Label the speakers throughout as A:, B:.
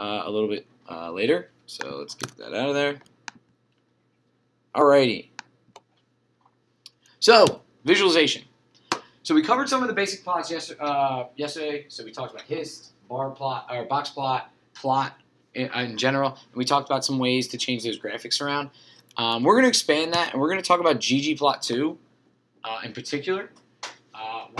A: uh, a little bit uh, later. So let's get that out of there. Alrighty. So, visualization. So we covered some of the basic plots yes, uh, yesterday. So we talked about hist, bar plot, or box plot, plot in, in, general. And we talked about some ways to change those graphics around. Um, we're going to expand that, and we're going to talk about ggplot2 uh, in particular.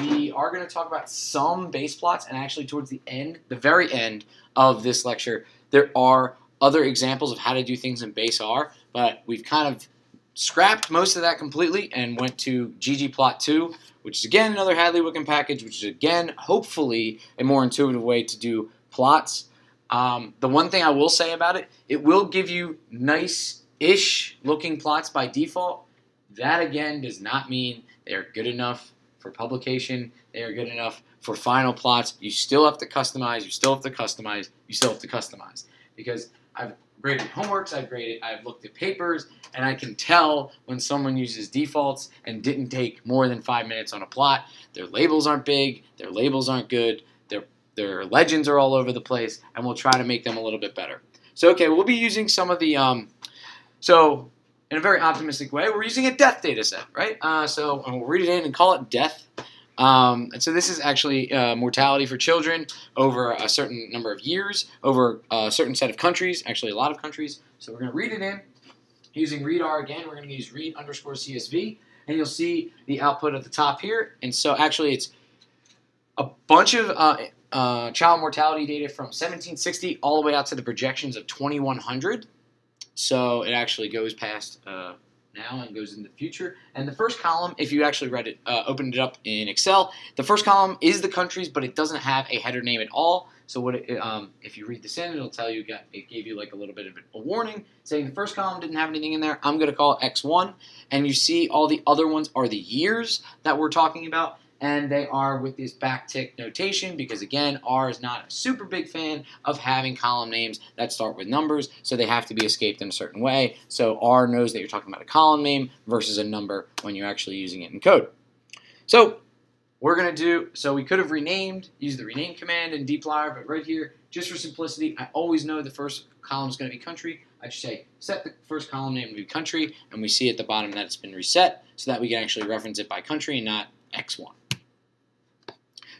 A: We are going to talk about some base plots, and actually towards the end, the very end of this lecture, there are other examples of how to do things in base R, but we've kind of scrapped most of that completely and went to ggplot2, which is again another Hadley Wickham package, which is again hopefully a more intuitive way to do plots. Um, the one thing I will say about it, it will give you nice-ish looking plots by default. That again does not mean they are good enough for publication. They are good enough for final plots. You still have to customize. You still have to customize. You still have to customize because I've graded homeworks, I've graded, I've looked at papers, and I can tell when someone uses defaults and didn't take more than five minutes on a plot. Their labels aren't big, their labels aren't good, their their legends are all over the place, and we'll try to make them a little bit better. So okay, we'll be using some of the um, so in a very optimistic way, we're using a death data set, right? Uh, so we'll read it in and call it death. Um, and so this is actually uh, mortality for children over a certain number of years, over a certain set of countries, actually a lot of countries. So we're going to read it in using readr again. We're going to use read underscore CSV, and you'll see the output at the top here. And so actually it's a bunch of uh, uh, child mortality data from 1760 all the way out to the projections of 2100. So it actually goes past uh, now and goes into the future. And the first column, if you actually read it, uh, opened it up in Excel, the first column is the countries, but it doesn't have a header name at all. So what it, um, if you read this in, it'll tell you it gave you like a little bit of a warning saying the first column didn't have anything in there. I'm going to call it X1, and you see all the other ones are the years that we're talking about and they are with this backtick notation because again R is not a super big fan of having column names that start with numbers so they have to be escaped in a certain way so R knows that you're talking about a column name versus a number when you're actually using it in code. So we're going to do, so we could have renamed, use the rename command in dplyr, but right here, just for simplicity, I always know the first column is going to be country. I just say set the first column name to be country, and we see at the bottom that it's been reset so that we can actually reference it by country and not X1.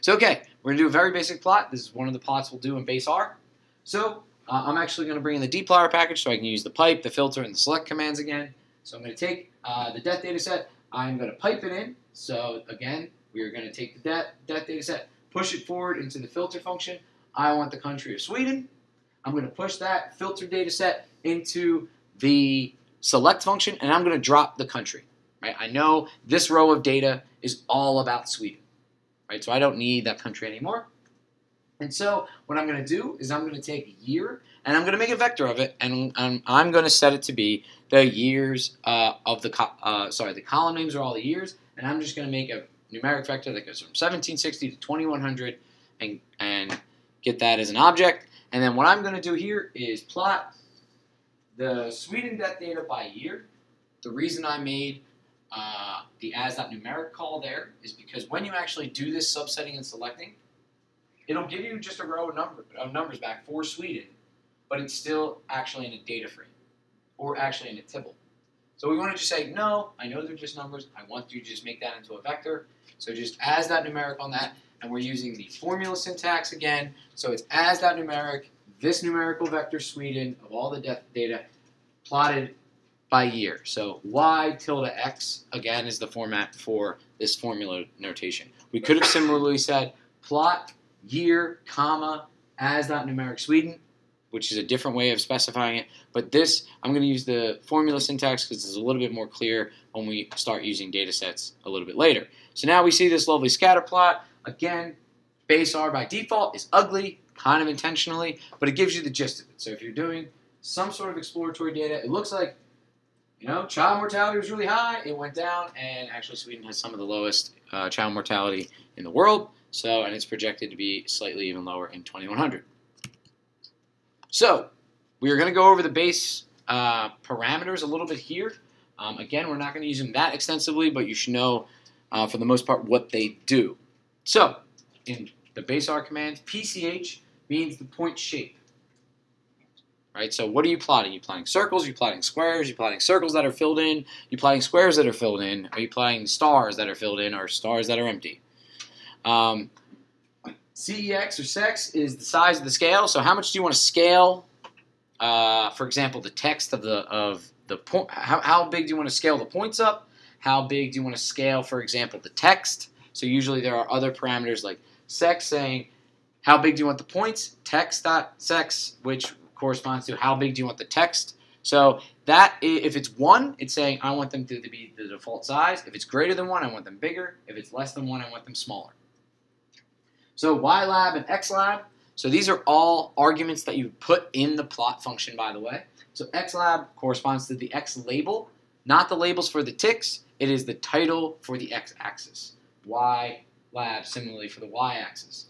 A: So okay, we're going to do a very basic plot. This is one of the plots we'll do in base R. So uh, I'm actually going to bring in the dplyr package so I can use the pipe, the filter, and the select commands again. So I'm going to take uh, the death data set. I'm going to pipe it in. So again, we are going to take the death, death data set, push it forward into the filter function. I want the country of Sweden. I'm going to push that filter data set into the select function, and I'm going to drop the country. Right? I know this row of data is all about Sweden right? So I don't need that country anymore. And so what I'm going to do is I'm going to take a year and I'm going to make a vector of it, and I'm, I'm going to set it to be the years uh, of the uh, sorry the column names are all the years, and I'm just going to make a numeric vector that goes from 1760 to 2100 and and get that as an object. And then what I'm going to do here is plot the Sweden death data by year. The reason I made uh, the as.numeric call there is because when you actually do this subsetting and selecting, it'll give you just a row of, number, of numbers back for Sweden, but it's still actually in a data frame, or actually in a tibble. So we want to just say, no, I know they're just numbers. I want you to just make that into a vector. So just as.numeric on that, and we're using the formula syntax again. So it's as.numeric, this numerical vector Sweden of all the death data plotted by year. So y tilde x, again, is the format for this formula notation. We could have similarly said plot year, comma, as dot numeric Sweden, which is a different way of specifying it. But this, I'm going to use the formula syntax because it's a little bit more clear when we start using data sets a little bit later. So now we see this lovely scatter plot. Again, base R by default is ugly, kind of intentionally, but it gives you the gist of it. So if you're doing some sort of exploratory data, it looks like you know, child mortality was really high. It went down, and actually, Sweden has some of the lowest uh, child mortality in the world. So, and it's projected to be slightly even lower in 2100. So, we are going to go over the base uh, parameters a little bit here. Um, again, we're not going to use them that extensively, but you should know, uh, for the most part, what they do. So, in the base R command, PCH means the point shape. Right? So what are you plotting? You plotting circles? You plotting squares? Are you plotting circles that are filled in? You plotting squares that are filled in? Are you plotting stars that are filled in or stars that are empty? Um, CEX or sex is the size of the scale. So how much do you want to scale? Uh, for example, the text of the of the point. How, how big do you want to scale the points up? How big do you want to scale, for example, the text? So usually there are other parameters like sex saying how big do you want the points? Text dot sex, which corresponds to how big do you want the text. So that if it's one, it's saying I want them to be the default size. If it's greater than one, I want them bigger. If it's less than one, I want them smaller. So ylab and xlab. So these are all arguments that you put in the plot function, by the way. So xlab corresponds to the x label, not the labels for the ticks. It is the title for the x-axis. Y lab similarly for the y-axis.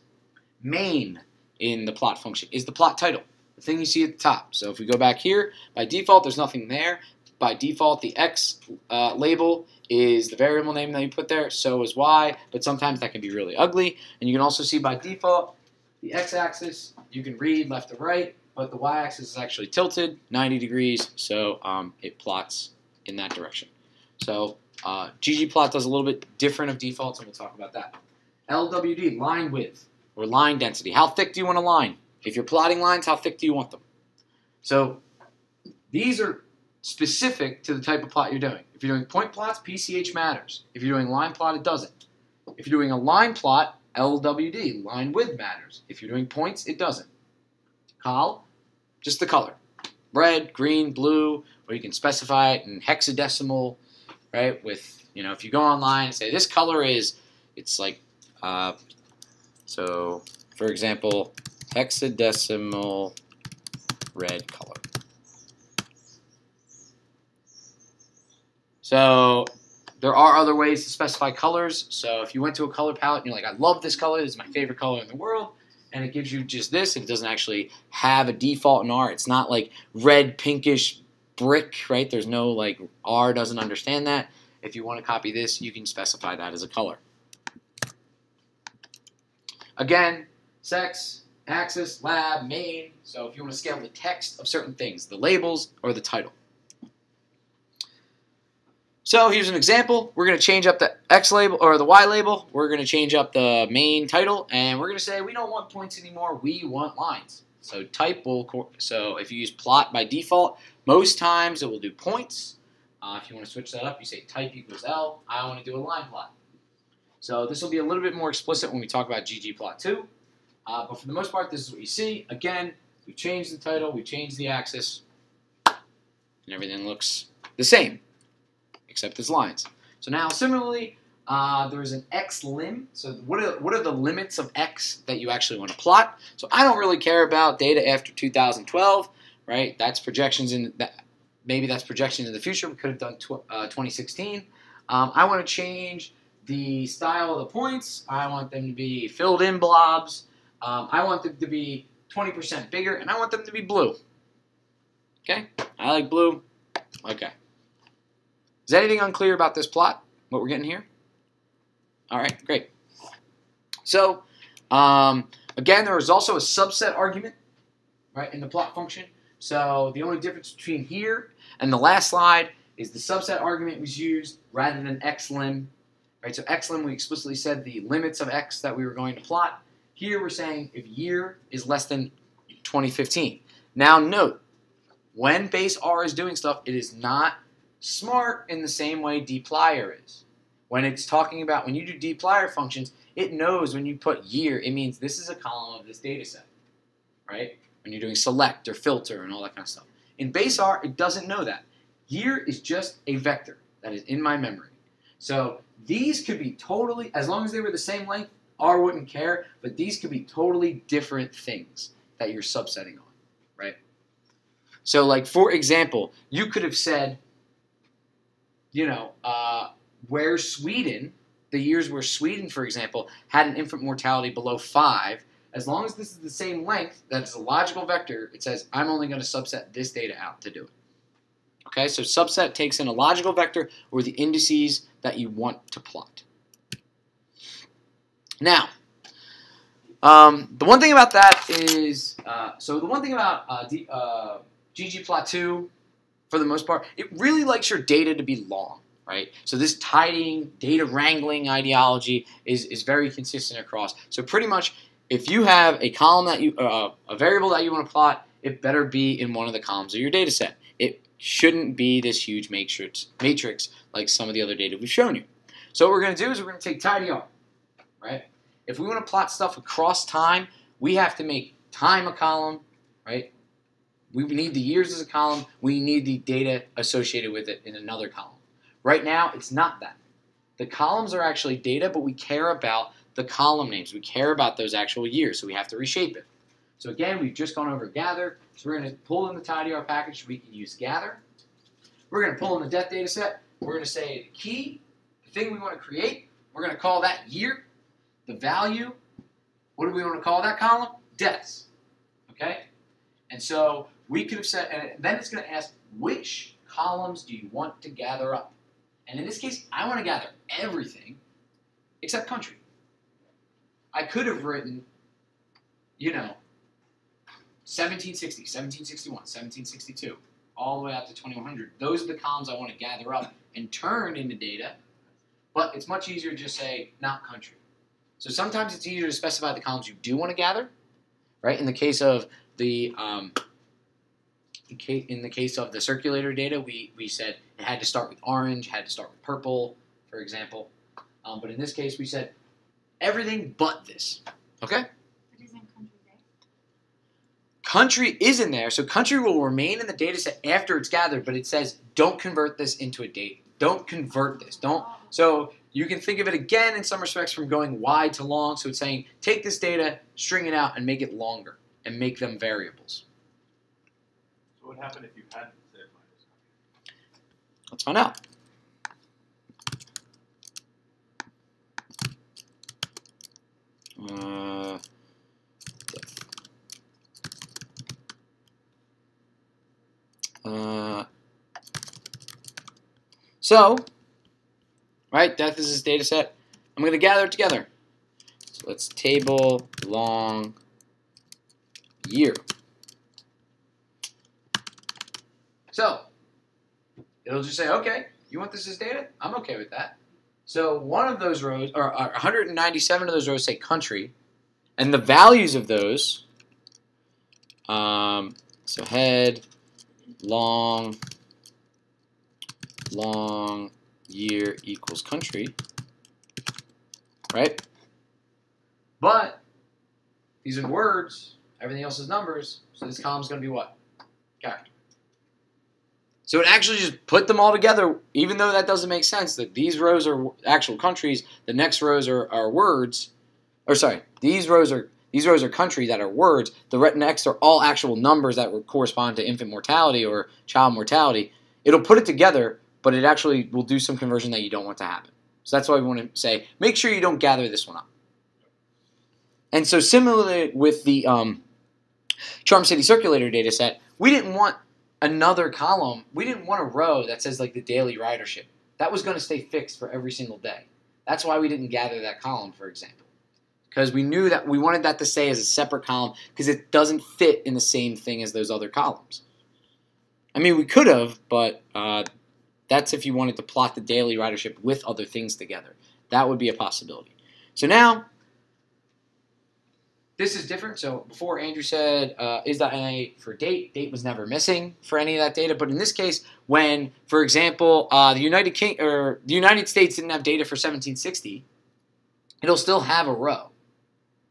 A: Main in the plot function is the plot title the thing you see at the top. So if we go back here, by default, there's nothing there. By default, the X uh, label is the variable name that you put there, so is Y, but sometimes that can be really ugly. And you can also see by default, the X-axis, you can read left to right, but the Y-axis is actually tilted 90 degrees, so um, it plots in that direction. So uh, ggplot does a little bit different of defaults, and we'll talk about that. LWD, line width, or line density. How thick do you want a line? If you're plotting lines, how thick do you want them? So these are specific to the type of plot you're doing. If you're doing point plots, PCH matters. If you're doing line plot, it doesn't. If you're doing a line plot, LWD, line width matters. If you're doing points, it doesn't. Col, just the color. Red, green, blue, or you can specify it in hexadecimal, right? With, you know, if you go online and say this color is, it's like, uh, so for example, hexadecimal red color. So there are other ways to specify colors. So if you went to a color palette and you're like, I love this color, this is my favorite color in the world, and it gives you just this, it doesn't actually have a default in R. It's not like red, pinkish brick, right? There's no like, R doesn't understand that. If you want to copy this, you can specify that as a color. Again, sex, axis, lab, main. So if you want to scale the text of certain things, the labels or the title. So here's an example. We're going to change up the X label or the Y label. We're going to change up the main title, and we're going to say we don't want points anymore. We want lines. So type will. So if you use plot by default, most times it will do points. Uh, if you want to switch that up, you say type equals L. I want to do a line plot. So this will be a little bit more explicit when we talk about ggplot2. Uh, but for the most part, this is what you see. Again, we changed the title, we changed the axis, and everything looks the same, except its lines. So now, similarly, uh, there's an x lim. So what are, what are the limits of x that you actually want to plot? So I don't really care about data after 2012, right? That's projections in that. Maybe that's projections in the future. We could have done tw uh, 2016. Um, I want to change the style of the points. I want them to be filled in blobs. Um, I want them to be 20% bigger, and I want them to be blue. Okay? I like blue. Okay. Is anything unclear about this plot, what we're getting here? All right, great. So, um, again, there is also a subset argument, right, in the plot function. So the only difference between here and the last slide is the subset argument was used rather than xlim. Right, so xlim, we explicitly said the limits of x that we were going to plot. Here we're saying if year is less than 2015. Now note, when base R is doing stuff, it is not smart in the same way dplyr is. When it's talking about, when you do dplyr functions, it knows when you put year, it means this is a column of this data set, right? When you're doing select or filter and all that kind of stuff. In base R, it doesn't know that. Year is just a vector that is in my memory. So these could be totally, as long as they were the same length, R wouldn't care, but these could be totally different things that you're subsetting on, right? So, like, for example, you could have said, you know, uh, where Sweden, the years where Sweden, for example, had an infant mortality below five, as long as this is the same length, that's a logical vector, it says, I'm only going to subset this data out to do it. Okay, so subset takes in a logical vector or the indices that you want to plot. Now, um, the one thing about that is, uh, so the one thing about uh, D, uh, ggplot2, for the most part, it really likes your data to be long, right? So this tidying, data wrangling ideology is, is very consistent across. So pretty much, if you have a column that you, uh, a variable that you want to plot, it better be in one of the columns of your data set. It shouldn't be this huge matrix, matrix like some of the other data we've shown you. So what we're going to do is we're going to take tidyr, right? If we want to plot stuff across time, we have to make time a column, right? We need the years as a column. We need the data associated with it in another column. Right now, it's not that. The columns are actually data, but we care about the column names. We care about those actual years, so we have to reshape it. So again, we've just gone over gather. So we're going to pull in the tidyr package. We can use gather. We're going to pull in the death data set. We're going to say the key, the thing we want to create. We're going to call that year. The value, what do we want to call that column? Deaths. Okay? And so we could have said, and then it's going to ask which columns do you want to gather up? And in this case, I want to gather everything except country. I could have written, you know, 1760, 1761, 1762, all the way up to 2100. Those are the columns I want to gather up and turn into data, but it's much easier to just say not country. So sometimes it's easier to specify the columns you do want to gather, right? In the case of the um, in the case of the circulator data, we, we said it had to start with orange, had to start with purple, for example. Um, but in this case, we said everything but this. Okay? Country is in there, so country will remain in the data set after it's gathered, but it says don't convert this into a date. Don't convert this. Don't. So you can think of it again in some respects from going wide to long. So it's saying take this data, string it out, and make it longer, and make them variables.
B: So what happened if you hadn't said minus
A: Let's find out. Uh, uh, so, right, death is this data set. I'm going to gather it together. So let's table long year. So, it'll just say, okay, you want this as data? I'm okay with that. So one of those rows, or, or 197 of those rows say country, and the values of those, um, so head, long, long year equals country, right? But these are words, everything else is numbers, so this column is going to be what? Character. So it actually just put them all together, even though that doesn't make sense, that these rows are actual countries, the next rows are, are words, or sorry, these rows are these rows are country that are words, the next are all actual numbers that correspond to infant mortality or child mortality. It'll put it together, but it actually will do some conversion that you don't want to happen. So that's why we want to say, make sure you don't gather this one up. And so similarly with the um, Charm City Circulator data set, we didn't want another column. We didn't want a row that says like the daily ridership. That was going to stay fixed for every single day. That's why we didn't gather that column, for example. Because we knew that we wanted that to stay as a separate column because it doesn't fit in the same thing as those other columns. I mean, we could have, but uh, that's if you wanted to plot the daily ridership with other things together. That would be a possibility. So now this is different. So before Andrew said uh, is.na for date, date was never missing for any of that data. But in this case, when, for example, uh, the United King or the United States didn't have data for 1760, it'll still have a row,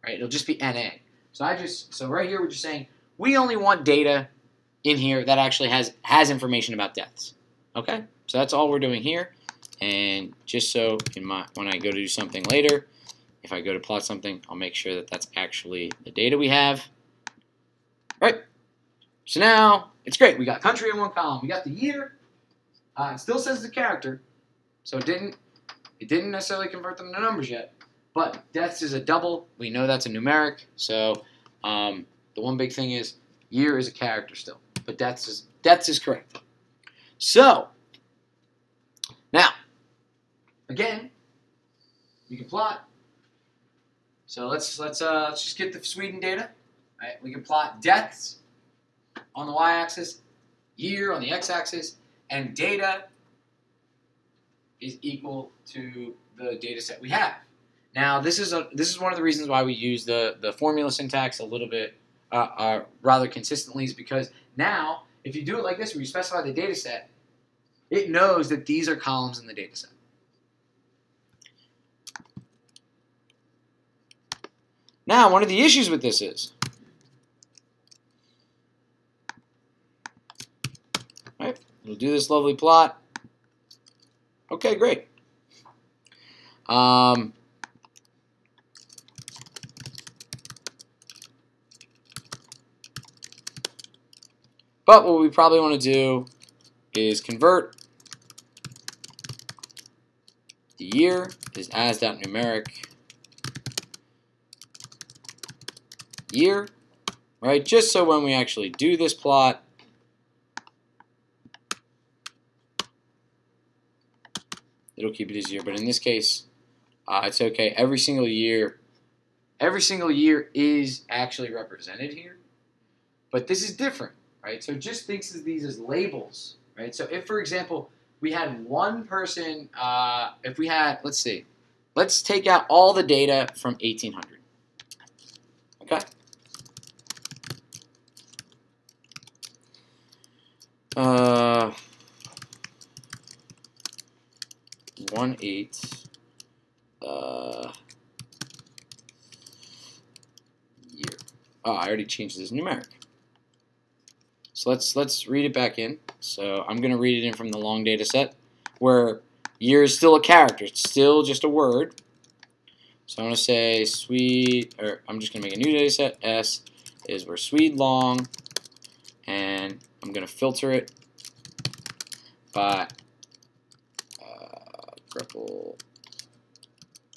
A: right? It'll just be NA. So I just so right here we're just saying we only want data in here that actually has has information about deaths. Okay, so that's all we're doing here. And just so in my when I go to do something later, if I go to plot something, I'll make sure that that's actually the data we have. All right. So now it's great. We got country in one column. We got the year. Uh, it still says the character, so it didn't it didn't necessarily convert them to numbers yet. But deaths is a double. We know that's a numeric. So um, the one big thing is year is a character still, but deaths is deaths is correct. So now again, you can plot so let's let's uh, let's just get the Sweden data. We can plot deaths on the y-axis, year on the x-axis, and data is equal to the data set we have. Now, this is a this is one of the reasons why we use the the formula syntax a little bit uh, uh, rather consistently is because now if you do it like this, where you specify the data set, it knows that these are columns in the data set. Now, one of the issues with this is, right? We'll do this lovely plot. Okay, great. Um, but what we probably want to do is convert the year is as.numeric year, right? Just so when we actually do this plot, it'll keep it as year. But in this case, uh, it's okay. Every single year, every single year is actually represented here. But this is different, right? So just thinks of these as labels, right? So if, for example, we had one person, uh, if we had, let's see, let's take out all the data from 1800. Okay? Uh, one eight. Uh, year. Oh, I already changed this numeric. So let's let's read it back in. So I'm gonna read it in from the long data set, where year is still a character. It's still just a word. So I'm gonna say Swede, or I'm just gonna make a new data set. S is where Swede long, and I'm going to filter it by uh.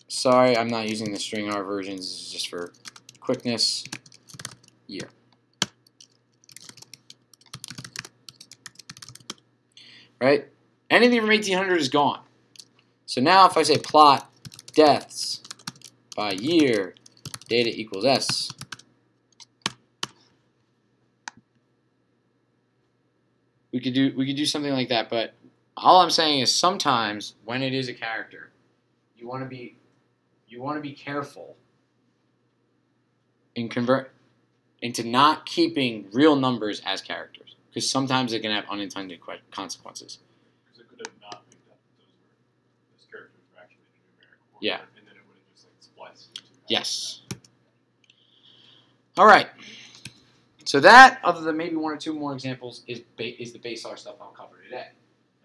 A: Sorry, I'm not using the stringr versions. This is just for quickness. Year. Right? Anything from 1800 is gone. So now if I say plot deaths by year, data equals S, we could do we could do something like that. But all I'm saying is sometimes when it is a character, you want to be you want to be careful in convert into not keeping real numbers as characters because sometimes it can have unintended consequences.
B: Because it could have not picked up that those were those characters were actually in numeric order,
A: Yeah.
B: and then it would have just like spliced. into that.
A: Yes. All right. So that, other than maybe one or two more examples, is ba- is the base R stuff I'll cover today.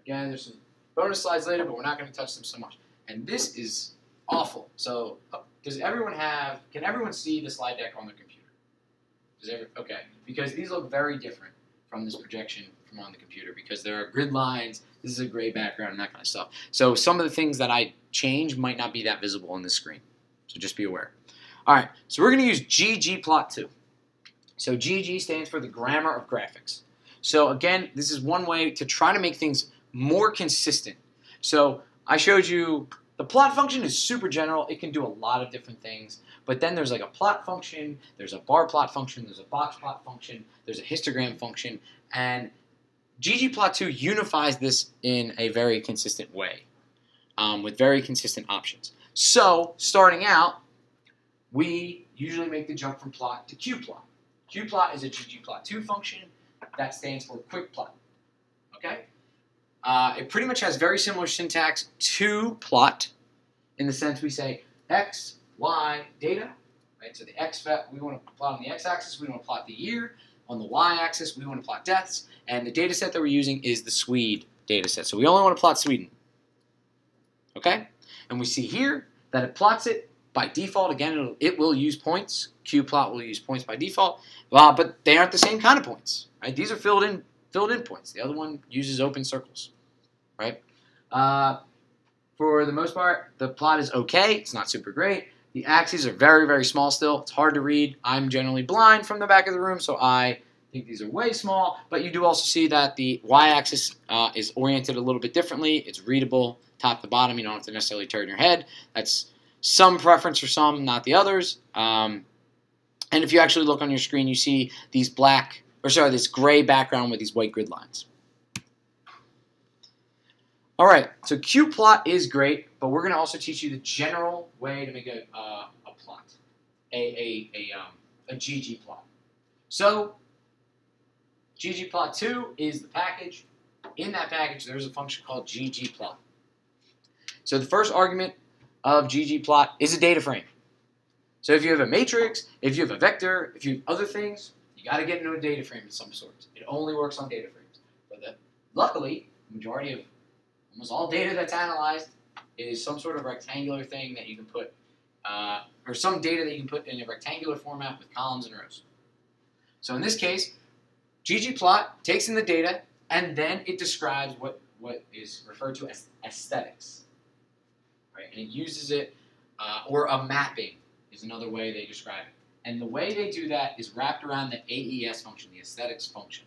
A: Again, there's some bonus slides later, but we're not going to touch them so much. And this is awful. So uh, does everyone have? Can everyone see the slide deck on their computer? Does every, okay? Because these look very different from this projection from on the computer because there are grid lines. This is a gray background and that kind of stuff. So some of the things that I change might not be that visible on the screen. So just be aware. All right, so we're going to use ggplot2. So GG stands for the grammar of graphics. So again, this is one way to try to make things more consistent. So I showed you the plot function is super general. It can do a lot of different things. But then there's like a plot function, there's a bar plot function, there's a box plot function, there's a histogram function, and ggplot2 unifies this in a very consistent way um, with very consistent options. So starting out, we usually make the jump from plot to qplot. Qplot is a ggplot2 function that stands for quick plot. Okay? Uh, it pretty much has very similar syntax to plot in the sense we say x, y, data. Right? So the x we want to plot on the x-axis, we want to plot the year. On the y-axis, we want to plot deaths. And the data set that we're using is the Swede data set. So we only want to plot Sweden. Okay? And we see here that it plots it by default. Again, it'll, it will use points. qplot will use points by default. But they aren't the same kind of points. Right? These are filled in filled in points. The other one uses open circles. Right? Uh, for the most part, the plot is okay. It's not super great. The axes are very, very small still. It's hard to read. I'm generally blind from the back of the room, so I think these are way small. But you do also see that the y-axis uh, is oriented a little bit differently. It's readable top to bottom. You don't have to necessarily turn your head. That's some preference for some, not the others. Um, and if you actually look on your screen, you see these black or sorry, this gray background with these white grid lines. All right, so qplot is great, but we're going to also teach you the general way to make a, uh, a plot, a, a, a, um, a ggplot. So ggplot2 is the package. In that package, there's a function called ggplot. So the first argument of ggplot is a data frame. So if you have a matrix, if you have a vector, if you have other things, you got to get into a data frame of some sort. It only works on data frames. But the, luckily, the majority of almost all data that's analyzed is some sort of rectangular thing that you can put, uh, or some data that you can put in a rectangular format with columns and rows. So in this case, ggplot takes in the data and then it describes what, what is referred to as aesthetics. Right? And it uses it, uh, or a mapping is another way they describe it. And the way they do that is wrapped around the AES function, the aesthetics function.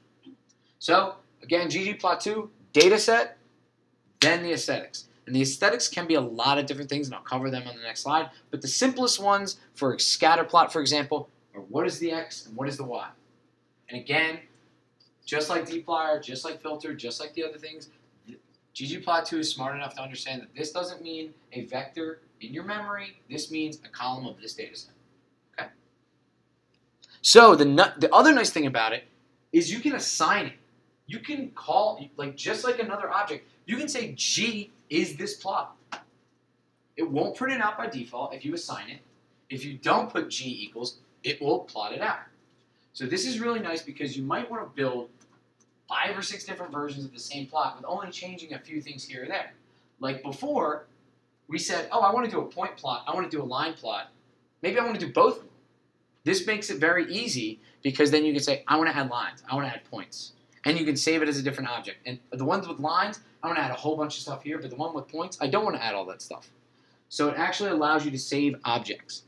A: So, again, ggplot2, data set, then the aesthetics. And the aesthetics can be a lot of different things, and I'll cover them on the next slide. But the simplest ones for a scatter plot, for example, are what is the x and what is the y. And again, just like dplyr, just like filter, just like the other things, ggplot2 is smart enough to understand that this doesn't mean a vector in your memory. This means a column of this data set. Okay. So the the other nice thing about it is you can assign it. You can call like just like another object. You can say G is this plot. It won't print it out by default if you assign it. If you don't put G equals, it will plot it out. So this is really nice because you might want to build five or six different versions of the same plot with only changing a few things here or there. Like before, we said, oh, I want to do a point plot, I want to do a line plot. Maybe I want to do both. This makes it very easy because then you can say, I want to add lines, I want to add points. And you can save it as a different object. And the ones with lines, I'm going to add a whole bunch of stuff here, but the one with points, I don't want to add all that stuff. So it actually allows you to save objects.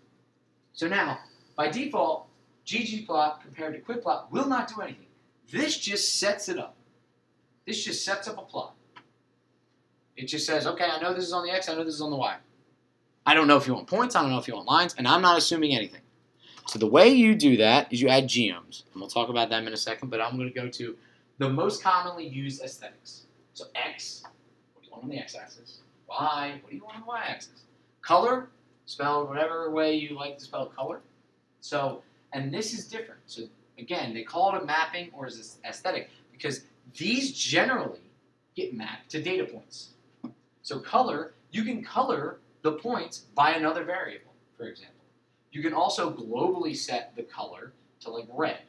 A: So now, by default, ggplot compared to qplot will not do anything. This just sets it up. This just sets up a plot. It just says, okay, I know this is on the x, I know this is on the y. I don't know if you want points, I don't know if you want lines, and I'm not assuming anything. So the way you do that is you add geoms, and we'll talk about them in a second, but I'm going to go to the most commonly used aesthetics. So x, what do you want on the x-axis? Y, what do you want on the y-axis? Color, spelled whatever way you like to spell color. So, and this is different. So again, they call it a mapping or is this aesthetic because these generally get mapped to data points. So color, you can color the points by another variable, for example. You can also globally set the color to like red.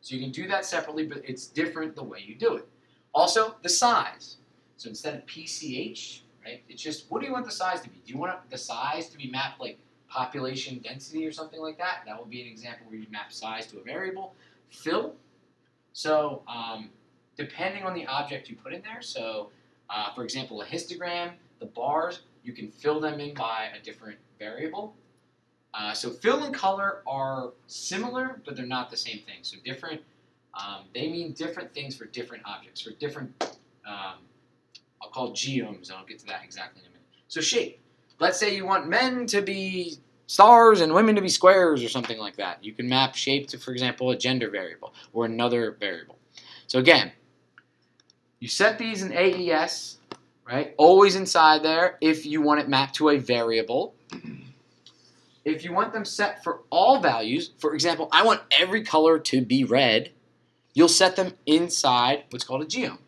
A: So you can do that separately, but it's different the way you do it. Also, the size. So instead of PCH, right, it's just, what do you want the size to be? Do you want the size to be mapped like population density or something like that? That would be an example where you map size to a variable. Fill. So um, depending on the object you put in there, so uh, for example, a histogram, the bars, you can fill them in by a different variable. Uh, so fill and color are similar, but they're not the same thing. So different, um, they mean different things for different objects, for different, um, I'll call geoms, and I'll get to that exactly in a minute. So shape. Let's say you want men to be stars and women to be squares or something like that. You can map shape to, for example, a gender variable or another variable. So again, you set these in AES, right? Always inside there if you want it mapped to a variable. If you want them set for all values, for example, I want every color to be red, you'll set them inside what's called a geom.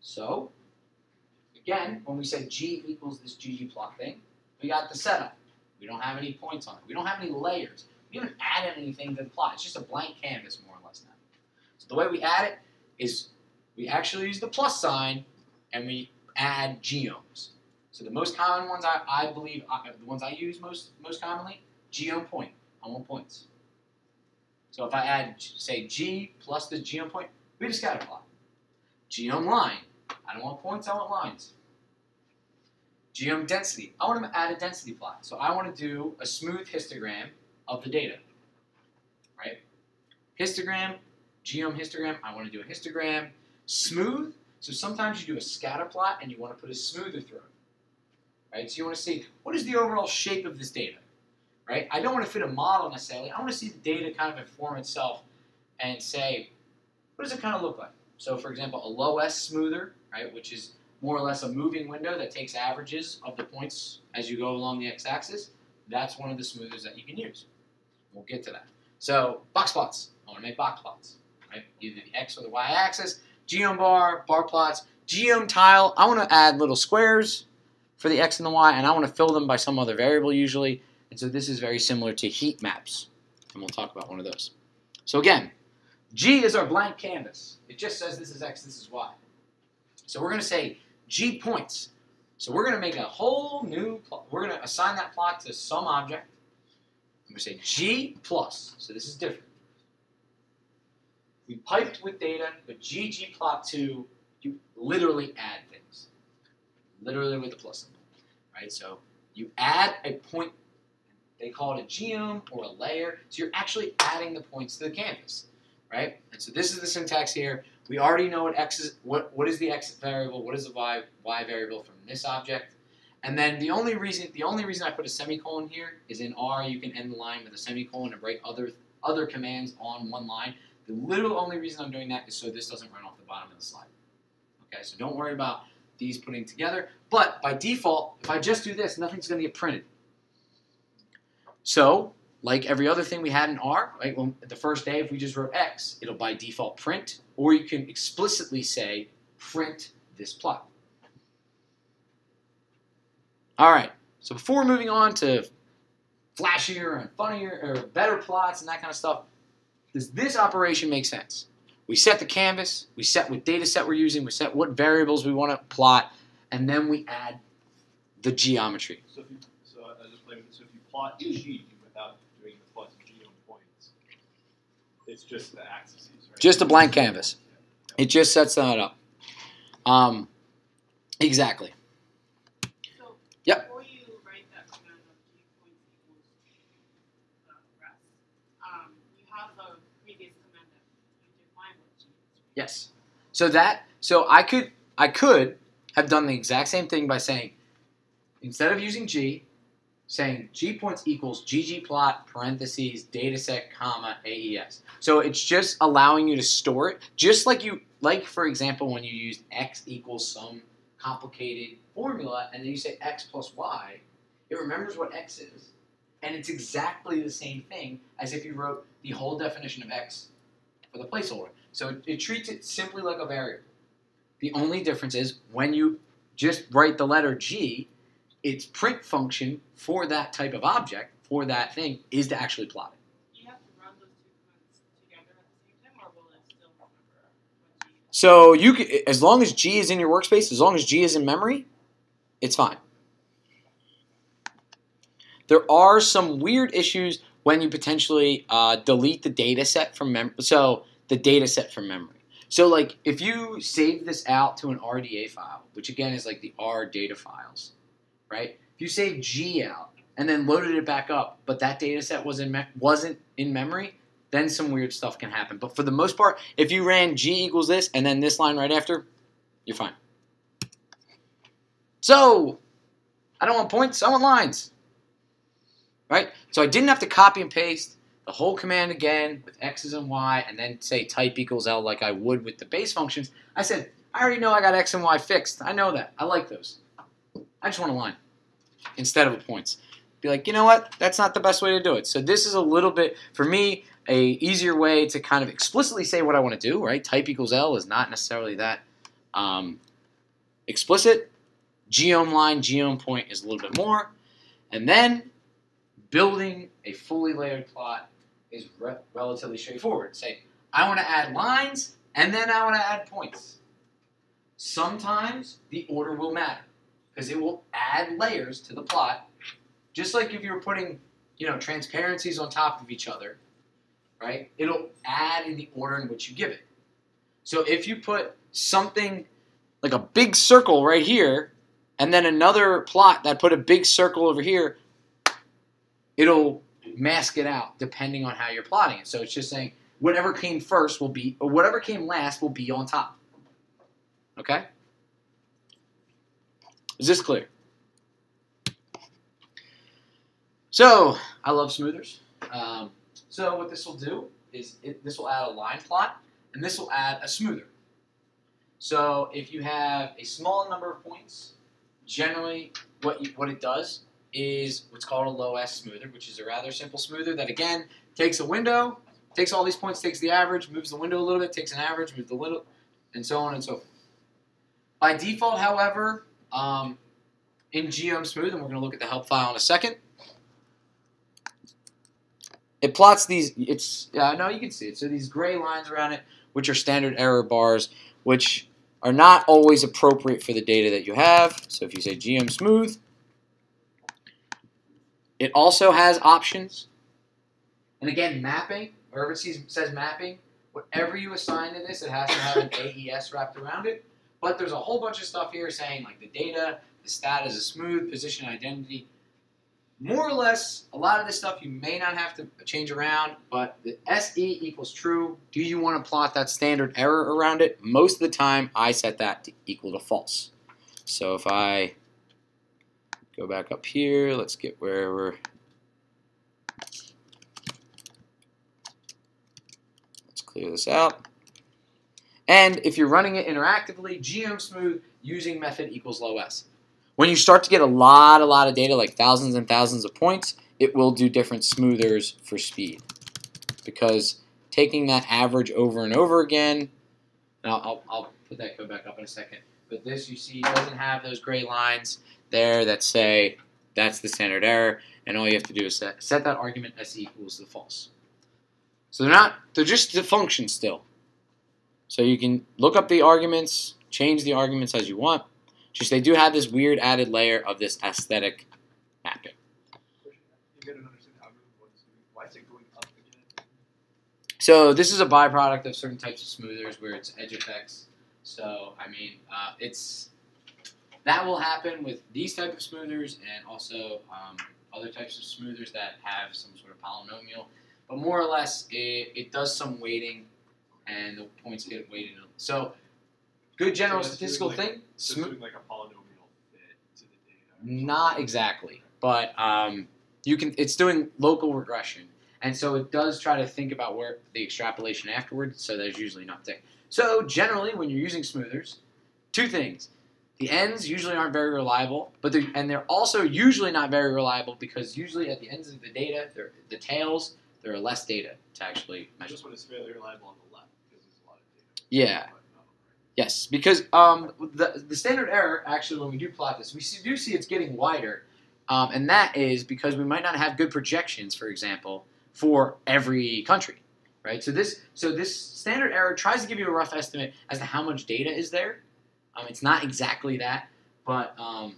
A: So, again, when we said G equals this ggplot thing, we got the setup. We don't have any points on it. We don't have any layers. We haven't added anything to the plot. It's just a blank canvas, more or less now. So the way we add it is we actually use the plus sign and we add geoms. So the most common ones I, I believe, uh, the ones I use most most commonly, geom point. I want points. So if I add, say, g plus the geom point, we have a scatter plot. Geom line. I don't want points, I want lines. Geom density. I want to add a density plot. So I want to do a smooth histogram of the data. Right? Histogram, geom histogram. I want to do a histogram. Smooth, so sometimes you do a scatter plot and you want to put a smoother through it. Right? So you want to see what is the overall shape of this data. Right? I don't want to fit a model necessarily. I want to see the data kind of inform itself and say, what does it kind of look like? So, for example, a LOESS smoother, right, which is more or less a moving window that takes averages of the points as you go along the x-axis. That's one of the smoothers that you can use. We'll get to that. So, box plots. I want to make box plots, right? Either the x or the y-axis. Geom bar, bar plots, geom tile. I want to add little squares for the x and the y, and I want to fill them by some other variable usually. And so this is very similar to heat maps, and we'll talk about one of those. So again, G is our blank canvas. It just says this is x, this is y. So we're going to say G points. So we're going to make a whole new, we're going to assign that plot to some object. I'm going to say G plus. So this is different. We piped with data, but GG plot 2, you literally add things. Literally with the plus symbol. Right? So you add a point, they call it a geom or a layer. So you're actually adding the points to the canvas. Right? And so this is the syntax here. We already know what x is, what, what is the x variable, what is the y, y variable from this object. And then the only reason the only reason I put a semicolon here is in R you can end the line with a semicolon and write other other commands on one line. The literal only reason I'm doing that is so this doesn't run off the bottom of the slide. Okay, so don't worry about these putting together. But by default, if I just do this, nothing's going to get printed. So like every other thing we had in R, right? Well, the first day, if we just wrote X, it'll by default print, or you can explicitly say print this plot. All right, so before moving on to flashier and funnier or better plots and that kind of stuff, does this operation make sense? We set the canvas, we set what data set we're using, we set what variables we want to plot, and then we add the geometry.
B: So if you, so I just play with this. So if you plot G It's just the axes, right?
A: Just a blank canvas. It just sets that up. Um, exactly.
C: So
A: Yep.
C: Before you write that command of g points equals uh, rest, um, you have the previous command that you define what g is.
A: Yes. So that so I could I could have done the exact same thing by saying instead of using G, saying G points equals ggplot parentheses dataset comma AES. So it's just allowing you to store it, just like you like for example when you use x equals some complicated formula and then you say x plus y, it remembers what x is, and it's exactly the same thing as if you wrote the whole definition of x for the placeholder. So it, it treats it simply like a variable. The only difference is when you just write the letter G, its print function for that type of object, for that thing, is to actually plot it.
C: You have to run those two together at the same time, or will it still remember?
A: So you, c- as long as G is in your workspace, as long as G is in memory, it's fine. There are some weird issues when you potentially uh, delete the data set from memory. So the data set from memory. So like if you save this out to an RDA file, which again is like the R data files, right? If you save G out and then loaded it back up, but that data set was in wasn't in memory, then some weird stuff can happen. But for the most part, if you ran G equals this and then this line right after, you're fine. So, I don't want points, I want lines. Right? So I didn't have to copy and paste the whole command again with X's and Y and then say type equals L like I would with the base functions. I said, I already know I got X and Y fixed. I know that. I like those. I just want a line instead of a points. Be like, you know what? That's not the best way to do it. So this is a little bit, for me, a easier way to kind of explicitly say what I want to do, right? Type equals L is not necessarily that um, explicit. Geom line, geom point is a little bit more. And then building a fully layered plot is re- relatively straightforward. Say, I want to add lines, and then I want to add points. Sometimes the order will matter because it will add layers to the plot, just like if you were putting, you know, transparencies on top of each other, right? It'll add in the order in which you give it. So if you put something like a big circle right here, and then another plot that put a big circle over here, it'll mask it out depending on how you're plotting it. So it's just saying whatever came first will be, or whatever came last will be on top. Okay? Is this clear? So, I love smoothers. Um, so what this will do is it, this will add a line plot, and this will add a smoother. So if you have a small number of points, generally what you, what it does is what's called a LOESS smoother, which is a rather simple smoother that again takes a window, takes all these points, takes the average, moves the window a little bit, takes an average, moves the little, and so on and so forth. By default, however, um, in geom smooth, and we're going to look at the help file in a second, it plots these. It's yeah, no, you can see it. So these gray lines around it, which are standard error bars, which are not always appropriate for the data that you have. So if you say geom smooth, it also has options. And again, mapping, wherever it says mapping, whatever you assign to this, it has to have an AES wrapped around it. But there's a whole bunch of stuff here saying like the data, the stat is a smooth, position, identity. More or less, a lot of this stuff you may not have to change around, but the SE equals true. Do you want to plot that standard error around it? Most of the time, I set that to equal to false. So if I go back up here, let's get where we're Let's clear this out. And if you're running it interactively, Geom Smooth using method equals LOESS. When you start to get a lot, a lot of data, like thousands and thousands of points, it will do different smoothers for speed. Because taking that average over and over again, I'll, I'll, I'll put that code back up in a second, but this you see doesn't have those gray lines there that say that's the standard error, and all you have to do is set, set that argument s equals to false. So they're not, they're just the function still. So you can look up the arguments, change the arguments as you want. Just they do have this weird added layer of this aesthetic mapping. So this is a byproduct of certain types of smoothers where it's edge effects. So I mean, uh, it's that will happen with these type of smoothers and also um, other types of smoothers that have some sort of polynomial. But more or less, it, it does some weighting, and the points get weighted. So good general
B: So
A: statistical
B: like-
A: thing.
B: Doing like a polynomial fit to the data.
A: Not exactly, but um, you can. It's doing local regression, and so it does try to think about where the extrapolation afterwards. So there's usually not nothing. So generally, when you're using smoothers, two things: the ends usually aren't very reliable, but they're, and they're also usually not very reliable because usually at the ends of the data, the tails there are less data to actually measure.
B: This one is fairly reliable on the left because there's a lot of data.
A: Yeah.
B: But not on the right.
A: Yes, because um, the the standard error actually when we do plot this, we do see it's getting wider, um, and that is because we might not have good projections, for example, for every country, right? So this so this standard error tries to give you a rough estimate as to how much data is there. Um, it's not exactly that, but um,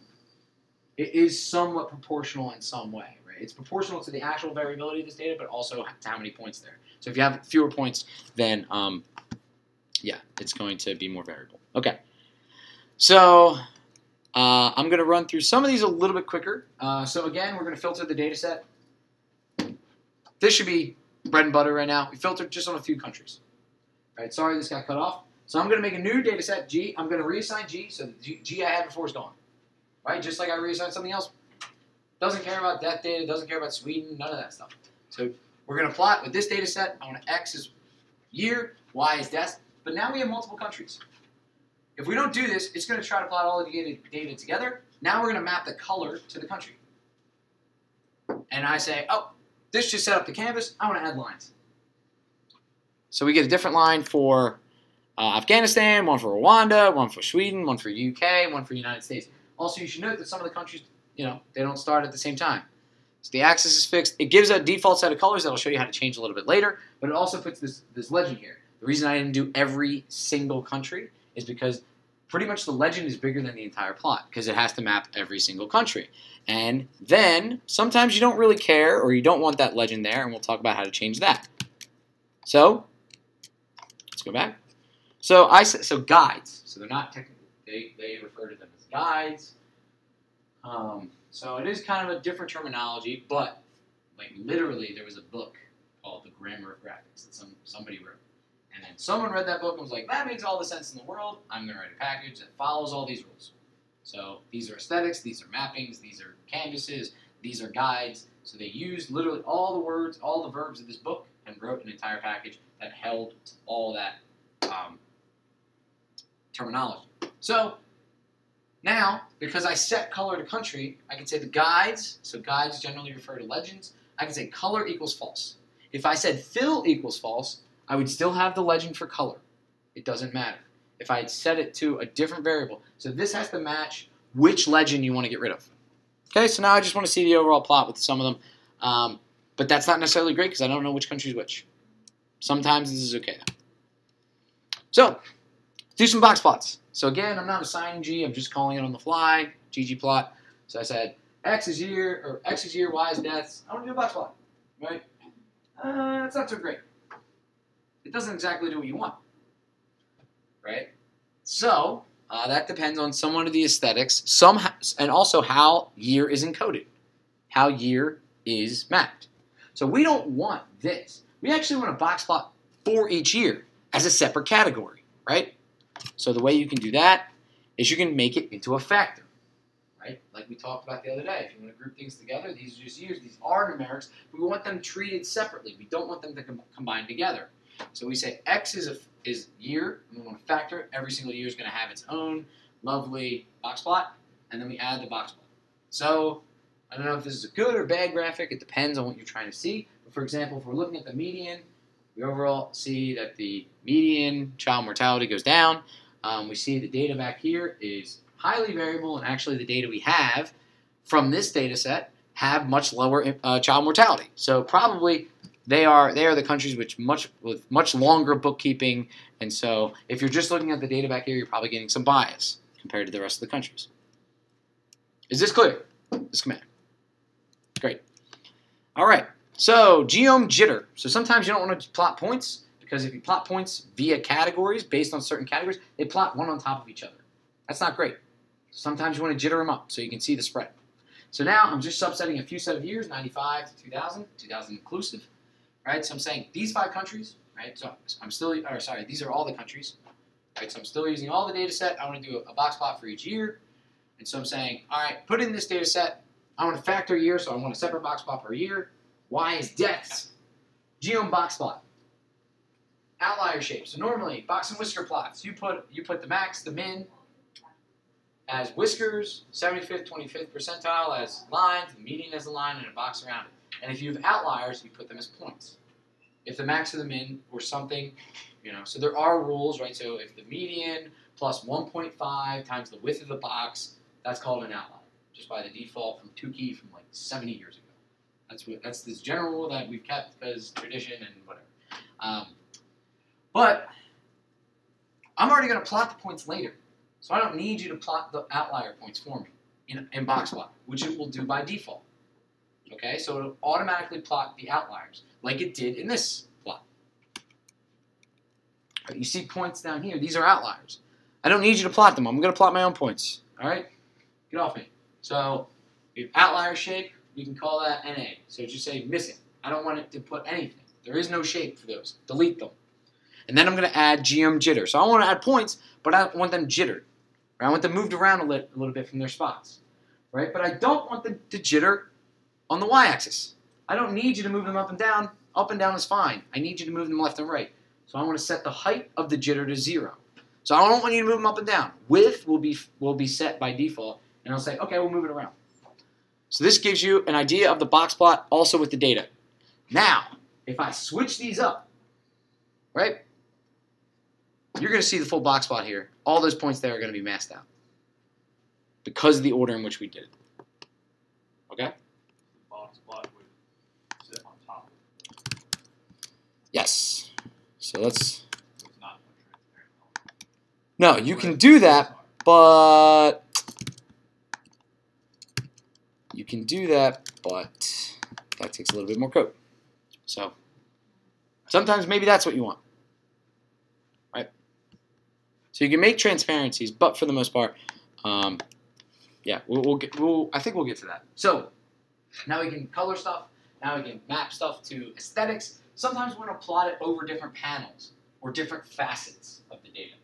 A: it is somewhat proportional in some way, right? It's proportional to the actual variability of this data, but also to how many points there. So if you have fewer points, then um, yeah, it's going to be more variable. Okay. So uh, I'm going to run through some of these a little bit quicker. Uh, so again, we're going to filter the data set. This should be bread and butter right now. We filtered just on a few countries. All right, sorry this got cut off. So I'm going to make a new data set, G. I'm going to reassign G, so the G, G I had before is gone. Right, just like I reassigned something else. Doesn't care about death data, doesn't care about Sweden, none of that stuff. So we're going to plot with this data set. I want to X is year, Y is death. But now we have multiple countries. If we don't do this, it's going to try to plot all the data, data together. Now we're going to map the color to the country. And I say, oh, this just set up the canvas. I want to add lines. So we get a different line for uh, Afghanistan, one for Rwanda, one for Sweden, one for UK, one for United States. Also, you should note that some of the countries, you know, they don't start at the same time. So the axis is fixed. It gives a default set of colors that I'll show you how to change a little bit later, but it also puts this, this legend here. The reason I didn't do every single country is because pretty much the legend is bigger than the entire plot because it has to map every single country. And then sometimes you don't really care or you don't want that legend there, and we'll talk about how to change that. So let's go back. So I so guides. So they're not technical. They they refer to them as guides. Um, so it is kind of a different terminology, but like literally, there was a book called The Grammar of Graphics that some somebody wrote. And then someone read that book and was like, that makes all the sense in the world. I'm going to write a package that follows all these rules. So these are aesthetics, these are mappings, these are canvases, these are guides. So they used literally all the words, all the verbs of this book and wrote an entire package that held all that um, terminology. So now, because I set color to country, I can say the guides, so guides generally refer to legends, I can say color equals false. If I said fill equals false, I would still have the legend for color. It doesn't matter. If I had set it to a different variable, so this has to match which legend you want to get rid of. Okay, so now I just want to see the overall plot with some of them. Um, but that's not necessarily great because I don't know which country is which. Sometimes this is okay though. So, do some box plots. So again, I'm not assigning G, I'm just calling it on the fly, ggplot. So I said X is year, or X is year, Y is deaths. I want to do a box plot, right? Uh, it's not so great. It doesn't exactly do what you want, right? So, uh, that depends on somewhat of the aesthetics, some and also how year is encoded, how year is mapped. So we don't want this. We actually want a box plot for each year as a separate category, right? So the way you can do that is you can make it into a factor, right? Like we talked about the other day. If you want to group things together, these are just years. These are numerics. But we want them treated separately. We don't want them to com- combine together. So we say x is a is year, and we want to factor it. Every single year is going to have its own lovely box plot, and then we add the box plot. So I don't know if this is a good or bad graphic. It depends on what you're trying to see. But for example, if we're looking at the median, we overall see that the median child mortality goes down. Um, we see the data back here is highly variable, and actually the data we have from this data set have much lower uh, child mortality. So probably they are they are the countries which much with much longer bookkeeping, and so if you're just looking at the data back here, you're probably getting some bias compared to the rest of the countries. Is this clear? This command. Great. All right. So geom jitter. So sometimes you don't want to plot points because if you plot points via categories based on certain categories, they plot one on top of each other. That's not great. Sometimes you want to jitter them up so you can see the spread. So now I'm just subsetting a few set of years, 95 to 2000, 2000 inclusive, right? So I'm saying these five countries, right? So I'm still, or sorry, these are all the countries, right? So I'm still using all the data set. I want to do a, box plot for each year. And so I'm saying, all right, put in this data set. I want to factor year, so I want a separate box plot per year. Y is deaths. Geom box plot. Outlier shape. So normally, box and whisker plots, you put you put the max, the min as whiskers, 75th, 25th percentile as lines, the median as a line, and a box around it. And if you have outliers, you put them as points. If the max or the min or something, you know, so there are rules, right? So if the median plus 1.5 times the width of the box, that's called an outlier, just by the default from Tukey from like 70 years ago. That's what that's this general rule that we've kept because tradition and whatever. Um, but I'm already going to plot the points later, so I don't need you to plot the outlier points for me in, in box plot, which it will do by default. Okay, so it'll automatically plot the outliers like it did in this plot. But you see points down here; these are outliers. I don't need you to plot them. I'm going to plot my own points. All right, get off me. So, we have outlier shape. We can call that NA. So just say missing. I don't want it to put anything. There is no shape for those. Delete them. And then I'm going to add geom jitter. So I want to add points, but I want them jittered. Right? I want them moved around a, li- a little bit from their spots. Right? But I don't want them to jitter on the y-axis. I don't need you to move them up and down. Up and down is fine. I need you to move them left and right. So I want to set the height of the jitter to zero. So I don't want you to move them up and down. Width will be will be set by default, and I'll say, okay, we'll move it around. So this gives you an idea of the box plot also with the data. Now, if I switch these up, right, you're going to see the full box plot here. All those points there are going to be masked out because of the order in which we did it. Okay?
B: Box plot would sit on top.
A: Yes. So let's.
B: Not a transparent element.
A: No, you can do that, but you can do that, but that takes a little bit more code. So sometimes maybe that's what you want, right? So you can make transparencies, but for the most part, um, yeah, we'll, we'll get. We'll, I think we'll get to that. So now we can color stuff. Now we can map stuff to aesthetics. Sometimes we're going to plot it over different panels or different facets of the data.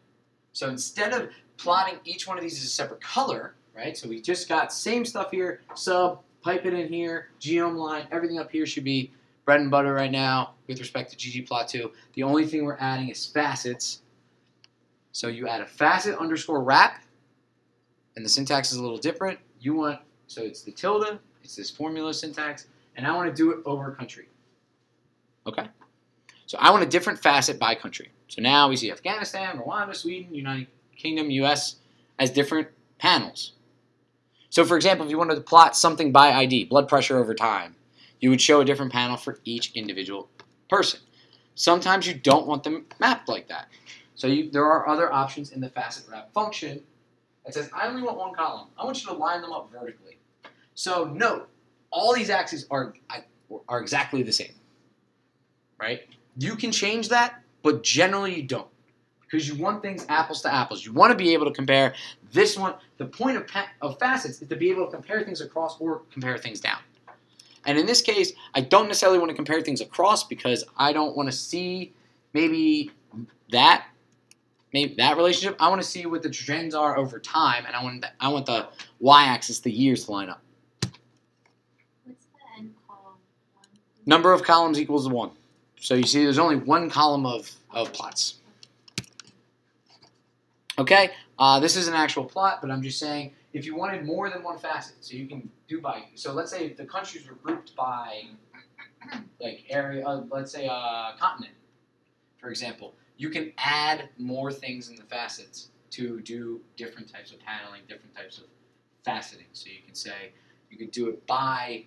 A: So instead of plotting each one of these as a separate color, right? So we just got same stuff here, sub, pipe it in here, geom line, everything up here should be bread and butter right now with respect to ggplot2. The only thing we're adding is facets. So you add a facet underscore wrap, and the syntax is a little different. You want, so it's the tilde, it's this formula syntax, and I want to do it over country. Okay? So I want a different facet by country. So now we see Afghanistan, Rwanda, Sweden, United Kingdom, US as different panels. So for example, if you wanted to plot something by ID, blood pressure over time, you would show a different panel for each individual person. Sometimes you don't want them mapped like that. So you, there are other options in the facet wrap function that says, I only want one column. I want you to line them up vertically. So note, all these axes are, are exactly the same, right? You can change that, but generally you don't because you want things apples to apples. You want to be able to compare this one. The point of, of facets is to be able to compare things across or compare things down. And in this case, I don't necessarily want to compare things across because I don't want to see maybe that maybe that relationship. I want to see what the trends are over time, and I want the, I want the y-axis, the years, to line up.
D: What's the end column?
A: Number of columns equals one. So you see, there's only one column of, of plots. Okay, uh, this is an actual plot, but I'm just saying if you wanted more than one facet, so you can do by, so let's say the countries were grouped by like area, uh, let's say a continent, for example, you can add more things in the facets to do different types of paneling, different types of faceting. So you can say, you could do it by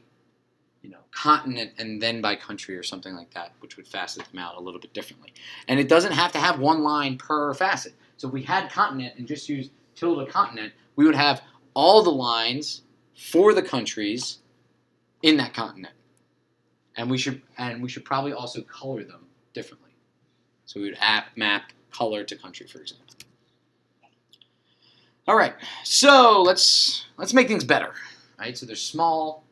A: you know, continent and then by country or something like that, which would facet them out a little bit differently. And it doesn't have to have one line per facet. So if we had continent and just used tilde continent, we would have all the lines for the countries in that continent. And we should and we should probably also color them differently. So we would app map color to country, for example. All right, so let's let's make things better. Right, so they're small.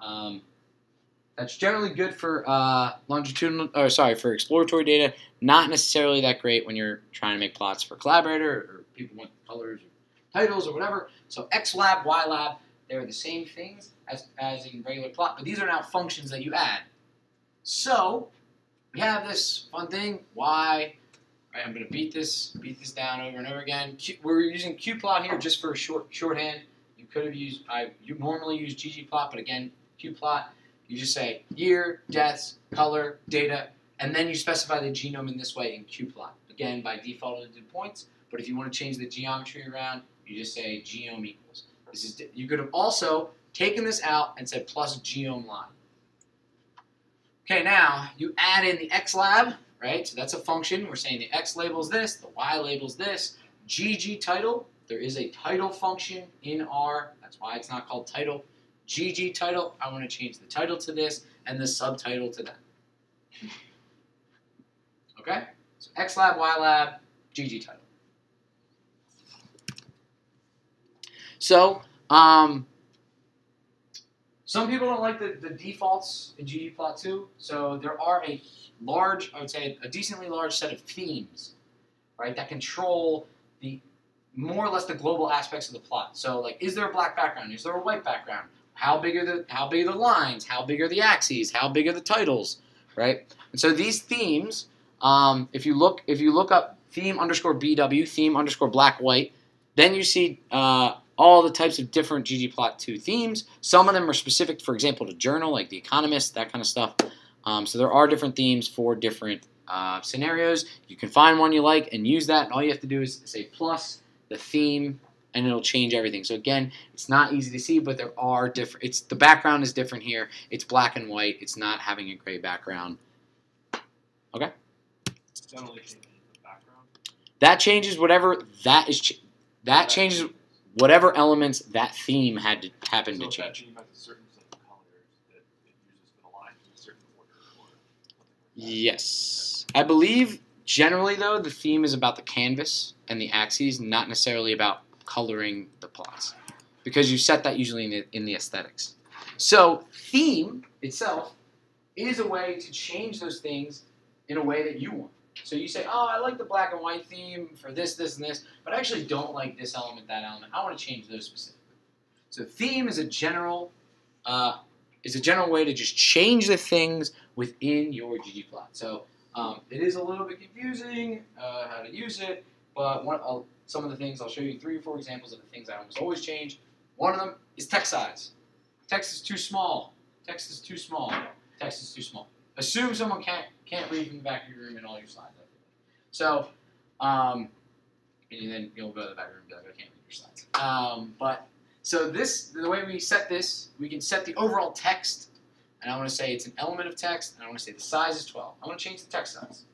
A: Um, that's generally good for uh, longitudinal, or sorry, for exploratory data. Not necessarily that great when you're trying to make plots for collaborator or people want colors or titles or whatever. So XLab, YLab, they're the same things as, as in regular plot, but these are now functions that you add. So we have this fun thing, Y. Right, I'm going to beat this, beat this down over and over again. Q, we're using qplot here just for short shorthand. You could have used, I you normally use ggplot, but again, qplot. You just say year, deaths, color, data, and then you specify the geom in this way in qplot. Again, by default it'll do points, but if you want to change the geometry around, you just say geom equals. This is you could have also taken this out and said plus geom line. Okay, now you add in the xlab, right? So that's a function. We're saying the x labels this, the y labels this. GG title, there is a title function in R. That's why it's not called title. GG title, I want to change the title to this and the subtitle to that. Okay? So X lab, Y lab, GG title. So, um, some people don't like the, the defaults in ggplot2, so there are a large, I would say a decently large set of themes, right, that control the more or less the global aspects of the plot. So like, is there a black background? Is there a white background? How big are the how big are the lines? How big are the axes? How big are the titles? Right? And so these themes, um, if you look if you look up theme underscore BW, theme underscore black white, then you see uh, all the types of different ggplot2 themes. Some of them are specific, for example, to journal, like The Economist, that kind of stuff. Um, so there are different themes for different uh, scenarios. You can find one you like and use that, and all you have to do is say plus the theme and it'll change everything. So again, it's not easy to see, but there are different. It's the background is different here. It's black and white. It's not having a gray background. Okay.
B: Generally background.
A: That changes whatever that is. Ch- that changes whatever elements that theme had to happen
B: so
A: to change.
B: theme has a certain set of colors that it uses for the lines in a certain order or something like that.
A: Yes, I believe generally though the theme is about the canvas and the axes, not necessarily about coloring the plots, because you set that usually in the, in the aesthetics. So theme itself is a way to change those things in a way that you want. So you say, oh, I like the black and white theme for this, this, and this, but I actually don't like this element, that element. I want to change those specifically. So theme is a general uh, is a general way to just change the things within your ggplot. So um, it is a little bit confusing uh, how to use it, but one, uh, some of the things I'll show you three or four examples of the things I almost always change. One of them is text size. Text is too small. Text is too small. Text is too small. Assume someone can't can't read from the back of your room in all your slides. So, um, and then you'll go to the back room and be like, I can't read your slides. Um, but so this, the way we set this, we can set the overall text, and I want to say it's an element of text, and I want to say the size is 12. I want to change the text size.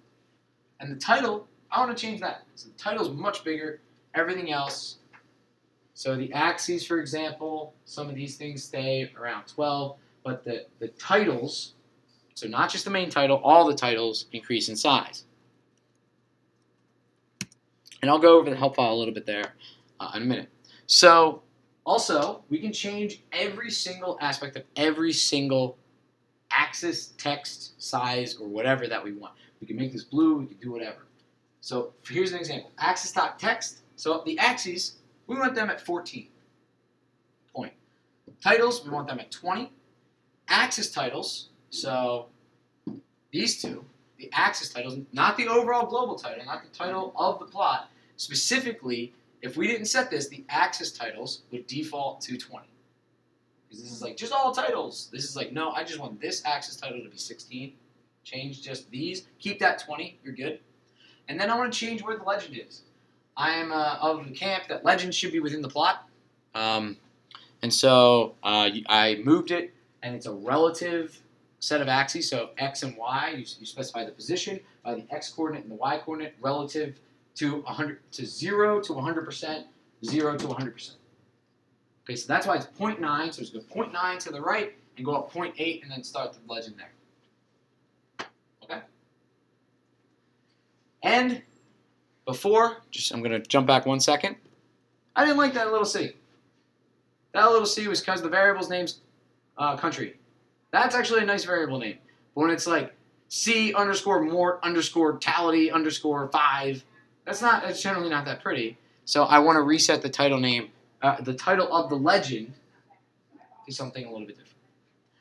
A: And the title, I want to change that. So the title is much bigger. Everything else. So the axes, for example, some of these things stay around 12, but the, the titles, so not just the main title, all the titles increase in size. And I'll go over the help file a little bit there uh, in a minute. So also, we can change every single aspect of every single axis, text, size, or whatever that we want. We can make this blue, we can do whatever. So here's an example. Axis.text. So the axes, we want them at 14. Point. Titles, we want them at 20. Axis titles, so these two, the axis titles, not the overall global title, not the title of the plot. Specifically, if we didn't set this, the axis titles would default to 20. Because this is like just all titles. This is like, no, I just want this axis title to be 16. Change just these. Keep that 20. You're good. And then I want to change where the legend is. I am uh, of the camp that legend should be within the plot. Um, and so uh, I moved it, and it's a relative set of axes, so x and y, you, you specify the position by the x coordinate and the y coordinate relative to 100 to 0 to 100%, 0 to 100%. Okay, so that's why it's 0.9, so it's go 0.9 to the right and go up 0.8 and then start the legend there. Okay? And before, just I'm going to jump back one second. I didn't like that little c. That little c was because the variable's name's uh, country. That's actually a nice variable name. But when it's like C underscore mort underscore tality underscore five, that's not that's generally not that pretty. So I want to reset the title name, uh, the title of the legend to something a little bit different.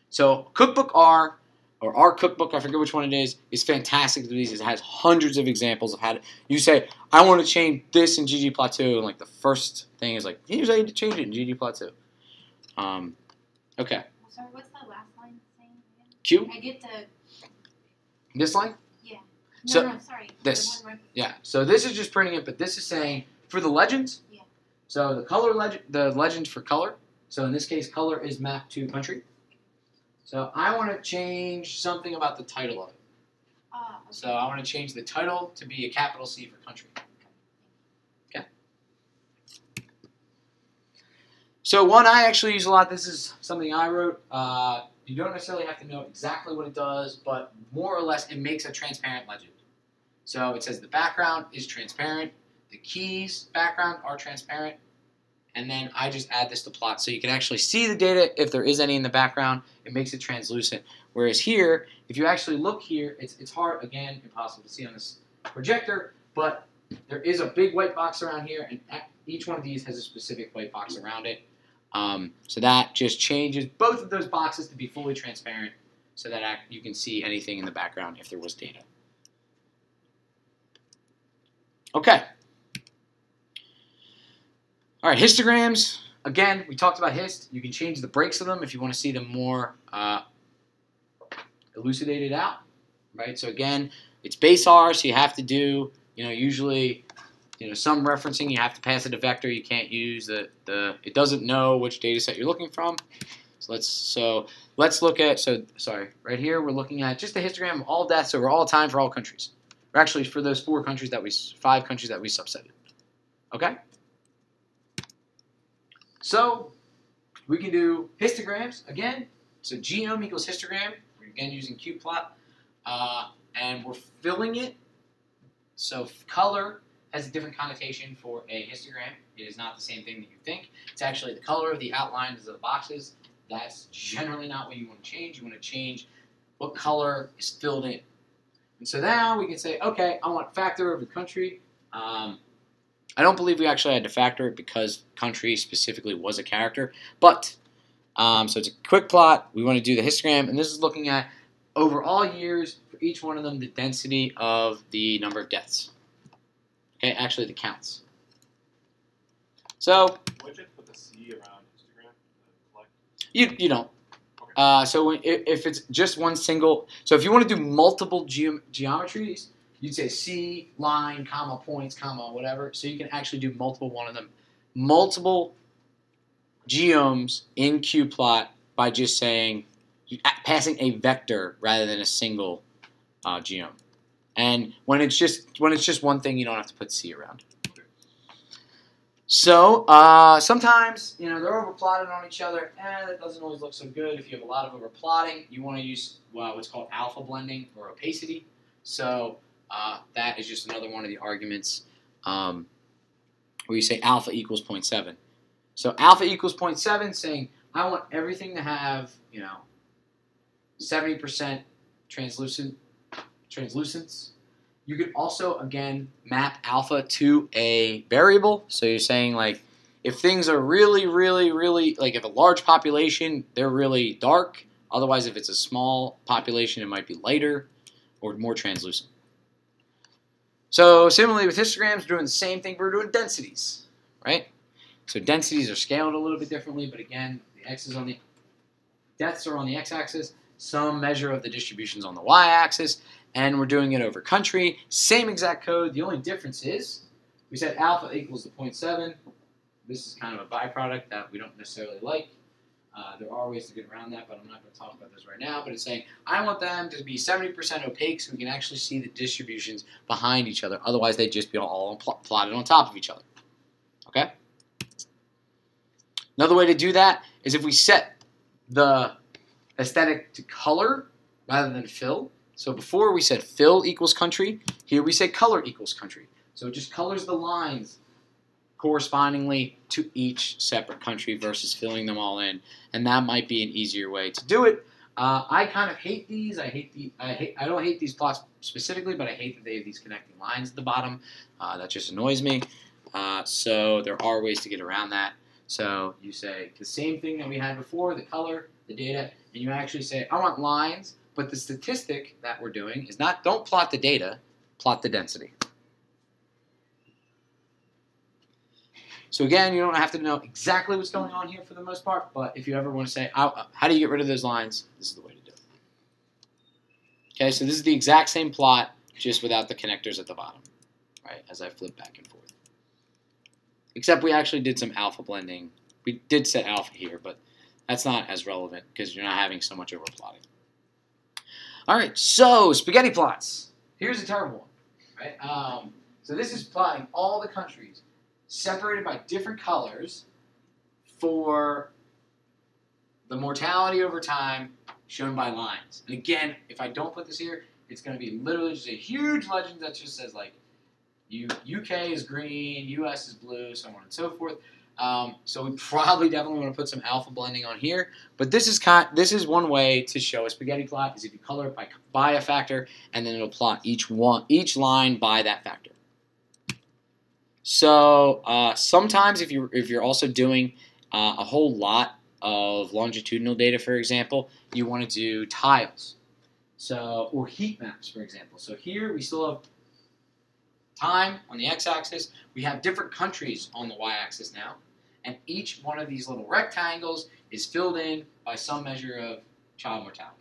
A: So Cookbook R or our cookbook, I forget which one it is, is fantastic to these. It has hundreds of examples of how to, you say, I want to change this in ggplot2, and like the first thing is like, here's how you change it in ggplot2. Um, okay.
D: Sorry, what's the last line saying again?
A: Q,
D: I get the
A: this line?
D: yeah. No,
A: So,
D: no, sorry.
A: this. Yeah. So this is just printing it, but this is saying for the legends.
D: Yeah.
A: So the color legend, the legend for color. So in this case, color is mapped to country. So I want to change something about the title of it.
D: ah, okay.
A: So I want to change the title to be a capital C for country. Okay. So one I actually use a lot. This is something I wrote. Uh, you don't necessarily have to know exactly what it does, but more or less it makes a transparent legend. So it says the background is transparent, the keys background are transparent, and then I just add this to plot so you can actually see the data if there is any in the background. It makes it translucent. Whereas here, if you actually look here, it's, it's hard, again, impossible to see on this projector, but there is a big white box around here, and each one of these has a specific white box around it. Um, so that just changes both of those boxes to be fully transparent so that you can see anything in the background if there was data. Okay. All right, histograms. Again, we talked about hist. You can change the breaks of them if you want to see them more uh, elucidated out, right? So again, it's base R, so you have to do, you know, usually, you know, some referencing. You have to pass it a vector. You can't use the the. It doesn't know which data set you're looking from. So let's so let's look at so sorry right here we're looking at just a histogram of all deaths over all time for all countries. Or actually for those four countries that we five countries that we subsetted. Okay. So we can do histograms again. So geom equals histogram. We're again using qplot, uh, and we're filling it. So color has a different connotation for a histogram. It is not the same thing that you think. It's actually the color of the outlines of the boxes. That's generally not what you want to change. You want to change what color is filled in. And so now we can say, okay, I want factor over country. Um, I don't believe we actually had to factor it because country specifically was a character, but Um, so it's a quick plot. We want to do the histogram, and this is looking at over all years for each one of them the density of the number of deaths. Okay, actually the counts. So
B: you put the C around histogram
A: you you don't. Uh, so if, if it's just one single, so if you want to do multiple geom- geometries, you'd say C line, comma points, comma whatever. So you can actually do multiple one of them, multiple geoms in qplot by just saying passing a vector rather than a single uh, geom. And when it's just when it's just one thing, you don't have to put C around. So uh, sometimes you know they're overplotted on each other, and it doesn't always look so good. If you have a lot of overplotting, you want to use well, what's called alpha blending or opacity. So uh, that is just another one of the arguments um, where you say alpha equals 0.7. So alpha equals 0.7, saying I want everything to have you know 70% translucent translucence. You could also again map alpha to a variable. So you're saying like if things are really, really, really like if a large population, they're really dark. Otherwise, if it's a small population, it might be lighter or more translucent. So similarly with histograms, we're doing the same thing. We're doing densities, right? So densities are scaled a little bit differently, but again, the x is on the deaths are on the x-axis. Some measure of the distributions on the y-axis, and we're doing it over country. Same exact code. The only difference is we said alpha equals to 0.7. This is kind of a byproduct that we don't necessarily like. Uh, there are ways to get around that, but I'm not going to talk about those right now. But it's saying I want them to be 70% opaque so we can actually see the distributions behind each other. Otherwise, they'd just be all pl- plotted on top of each other. Okay? Another way to do that is if we set the aesthetic to color rather than fill. So before we said fill equals country, here we say color equals country. So it just colors the lines correspondingly to each separate country versus filling them all in, and that might be an easier way to do it. Uh, I kind of hate these. I hate the. I hate. I don't hate these plots specifically, but I hate that they have these connecting lines at the bottom. Uh, that just annoys me. Uh, so there are ways to get around that. So you say the same thing that we had before: the color, the data, and you actually say, I want lines, but the statistic that we're doing is not don't plot the data, plot the density. So again, you don't have to know exactly what's going on here for the most part, but if you ever want to say, how, do you get rid of those lines, this is the way to do it. Okay, so this is the exact same plot, just without the connectors at the bottom, right, as I flip back and forth. Except we actually did some alpha blending. We did set alpha here, but that's not as relevant because you're not having so much overplotting. All right, so spaghetti plots. Here's a terrible one, right? Um, so this is plotting all the countries separated by different colors for the mortality over time shown by lines. And again, if I don't put this here, it's going to be literally just a huge legend that just says like U- UK is green, US is blue, so on and so forth. Um, so we probably definitely want to put some alpha blending on here. But this is kind, this is one way to show a spaghetti plot is if you color it by, by a factor, and then it'll plot each one each line by that factor. So uh, sometimes if you if you're also doing uh, a whole lot of longitudinal data, for example, you want to do tiles. So or heat maps, for example. So here we still have time on the x-axis. We have different countries on the y-axis now and each one of these little rectangles is filled in by some measure of child mortality.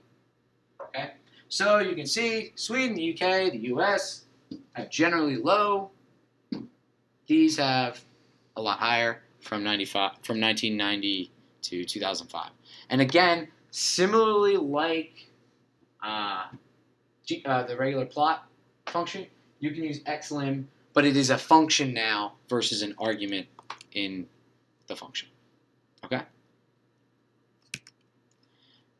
A: Okay, so you can see Sweden, the UK, the US have generally low. These have a lot higher from 95 from 1990 to 2005. And again, similarly like uh, G, uh, the regular plot function, you can use xlim, but it is a function now versus an argument in the function. Okay?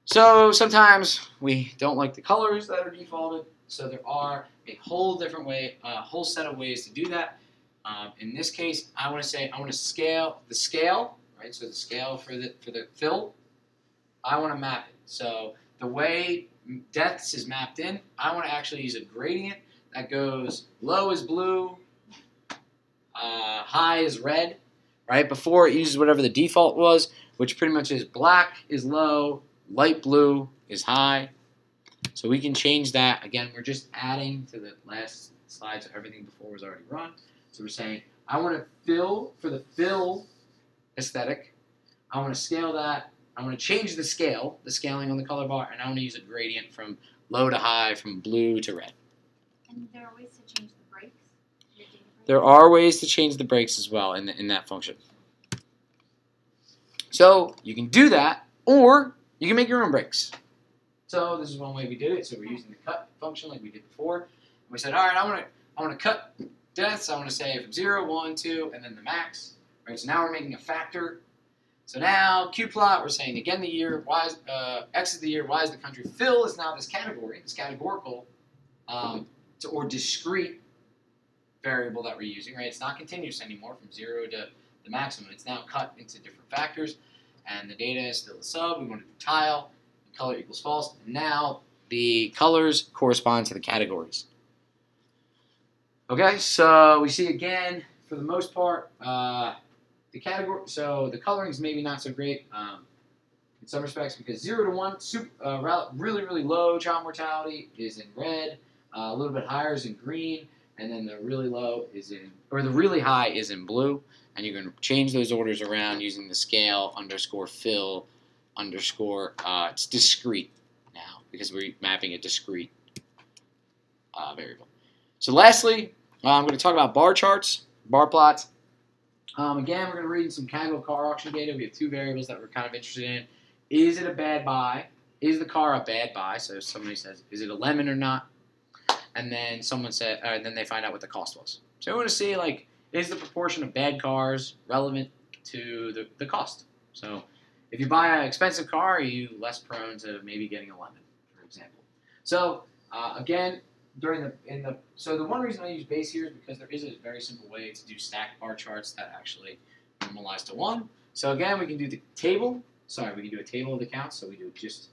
A: So sometimes we don't like the colors that are defaulted, so there are a whole different way, a whole set of ways to do that. Um, in this case, I want to say I want to scale the scale, right? So the scale for the for the fill, I want to map it. So the way depths is mapped in, I want to actually use a gradient that goes low is blue, uh, high is red, right? Before it uses whatever the default was, which pretty much is black is low, light blue is high. So we can change that. Again, we're just adding to the last slide, so everything before was already run. So we're saying, I want to fill for the fill aesthetic. I want to scale that. I want to change the scale, the scaling on the color bar, and I want to use a gradient from low to high, from blue to red.
D: And there are ways to change the breaks?
A: There are ways to change the breaks as well in, the, in that function. So you can do that, or you can make your own breaks. So this is one way we did it. So we're using the cut function like we did before. And we said, all right, I want to I want to cut deaths. I want to say from 0, 1, 2, and then the max. Right. So now we're making a factor. So now Q plot, we're saying again the year, is, uh, X is the year, Y is the country. Fill is now this category, this categorical, um, to, or discrete variable that we're using, right? It's not continuous anymore from zero to the maximum. It's now cut into different factors, and the data is still a sub. We want to do tile, color equals false. And now the colors correspond to the categories. Okay, so we see again, for the most part, uh, the category. So the coloring is maybe not so great um, in some respects because zero to one, super, uh, really really low child mortality is in red. Uh, a little bit higher is in green, and then the really low is in, or the really high is in blue. And you can change those orders around using the scale underscore fill underscore. Uh, it's discrete now because we're mapping a discrete uh, variable. So lastly, uh, I'm going to talk about bar charts, bar plots. Um, again, we're going to read some Kaggle car auction data. We have two variables that we're kind of interested in. Is it a bad buy? Is the car a bad buy? So somebody says, is it a lemon or not? And then someone said, uh, and then they find out what the cost was. So we want to see like, is the proportion of bad cars relevant to the, the cost? So if you buy an expensive car, are you less prone to maybe getting a lemon, for example? So uh, again, during the in the so the one reason I use base here is because there is a very simple way to do stacked bar charts that actually normalize to one. So again, we can do the table. Sorry, we can do a table of the counts. So we do just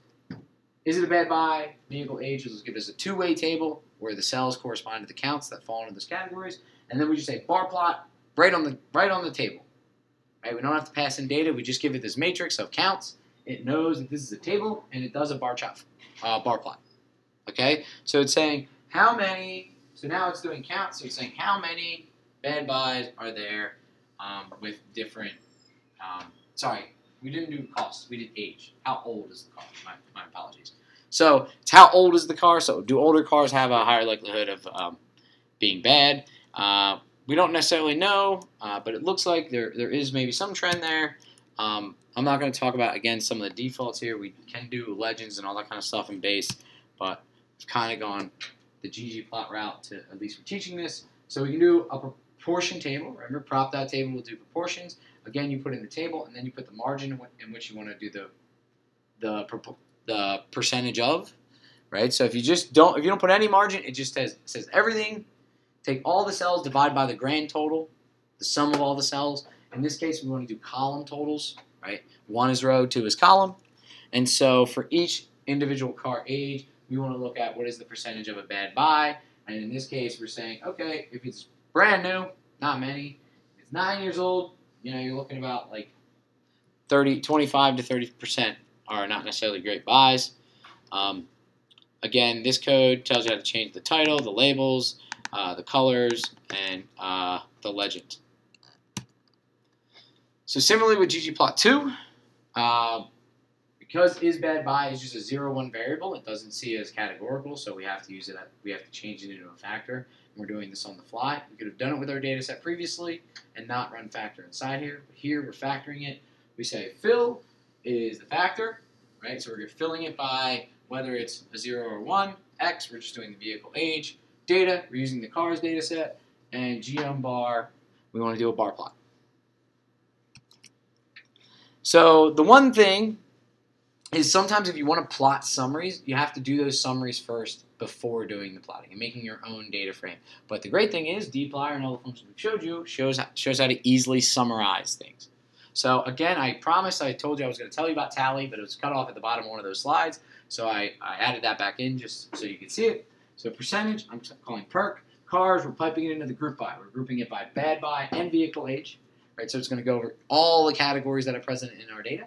A: is it a bad buy? Vehicle age will give us a two-way table where the cells correspond to the counts that fall into those categories, and then we just say bar plot right on the right on the table. Right? We don't have to pass in data. We just give it this matrix of counts. It knows that this is a table, and it does a bar chart, uh, bar plot. Okay, so it's saying how many. So now it's doing counts. So it's saying how many bad buys are there um, with different. Um, sorry, we didn't do cost. We did age. How old is the car? My, my apologies. So it's how old is the car. So do older cars have a higher likelihood of um, being bad? Uh, we don't necessarily know, uh, but it looks like there there is maybe some trend there. Um, I'm not going to talk about again some of the defaults here. We can do legends and all that kind of stuff in base, but we've kind of gone the ggplot route to at least for teaching this. So we can do a proportion table. Remember, prop that table will do proportions. Again, you put in the table, and then you put the margin in, which you want to do the the the percentage of, right? So if you just don't, if you don't put any margin, it just says says everything. Take all the cells, divide by the grand total, the sum of all the cells. In this case, we want to do column totals, right? One is row, two is column, and so for each individual car age, we want to look at what is the percentage of a bad buy. And in this case, we're saying, okay, if it's brand new, not many. If it's nine years old, you know, you're looking about like 30, 25 to 30 percent are not necessarily great buys. Um, again, this code tells you how to change the title, the labels, uh, the colors, and uh, the legend. So similarly with ggplot2, uh, because is bad buy is just a zero one variable, it doesn't see it as categorical, so we have to use it. We have to change it into a factor. And we're doing this on the fly. We could have done it with our data set previously and not run factor inside here. But here we're factoring it. We say fill is the factor, right? So we're filling it by whether it's a zero or one. X, we're just doing the vehicle age. Data, we're using the cars data set. And geom bar, we want to do a bar plot. So the one thing is sometimes if you want to plot summaries, you have to do those summaries first before doing the plotting and making your own data frame. But the great thing is dplyr and all the functions we showed you shows how, shows how to easily summarize things. So again, I promised I told you I was going to tell you about tally, but it was cut off at the bottom of one of those slides. So I, I added that back in just so you could see it. So percentage, I'm calling perk. Cars, we're piping it into the group by. We're grouping it by bad buy and vehicle age. right? So it's going to go over all the categories that are present in our data,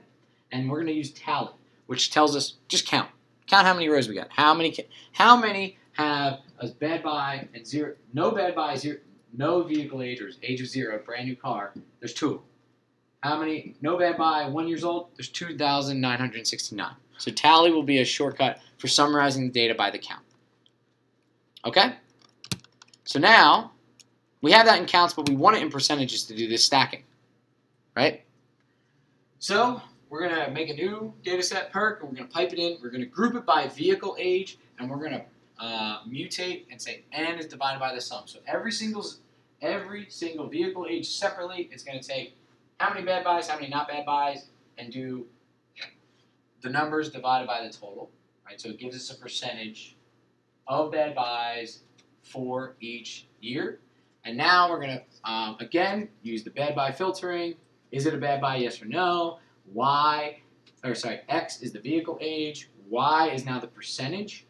A: and we're going to use tally, which tells us just count, count how many rows we got, how many, how many have a bad buy and zero, no bad buy, zero, no vehicle age or age of zero, brand new car. There's two. How many? No bad buy, one years old. There's two thousand nine hundred sixty-nine. So tally will be a shortcut for summarizing the data by the count. Okay. So now we have that in counts, but we want it in percentages to do this stacking, right? So we're gonna make a new data set perk, and we're gonna pipe it in. We're gonna group it by vehicle age, and we're gonna uh, mutate and say n is divided by the sum. So every single every single vehicle age separately, it's gonna take how many bad buys, how many not bad buys, and do the numbers divided by the total, right? So it gives us a percentage of bad buys for each year. And now we're gonna um, again use the bad buy filtering. Is it a bad buy? Yes or no. Y, or sorry, X is the vehicle age. Y is now the percentage,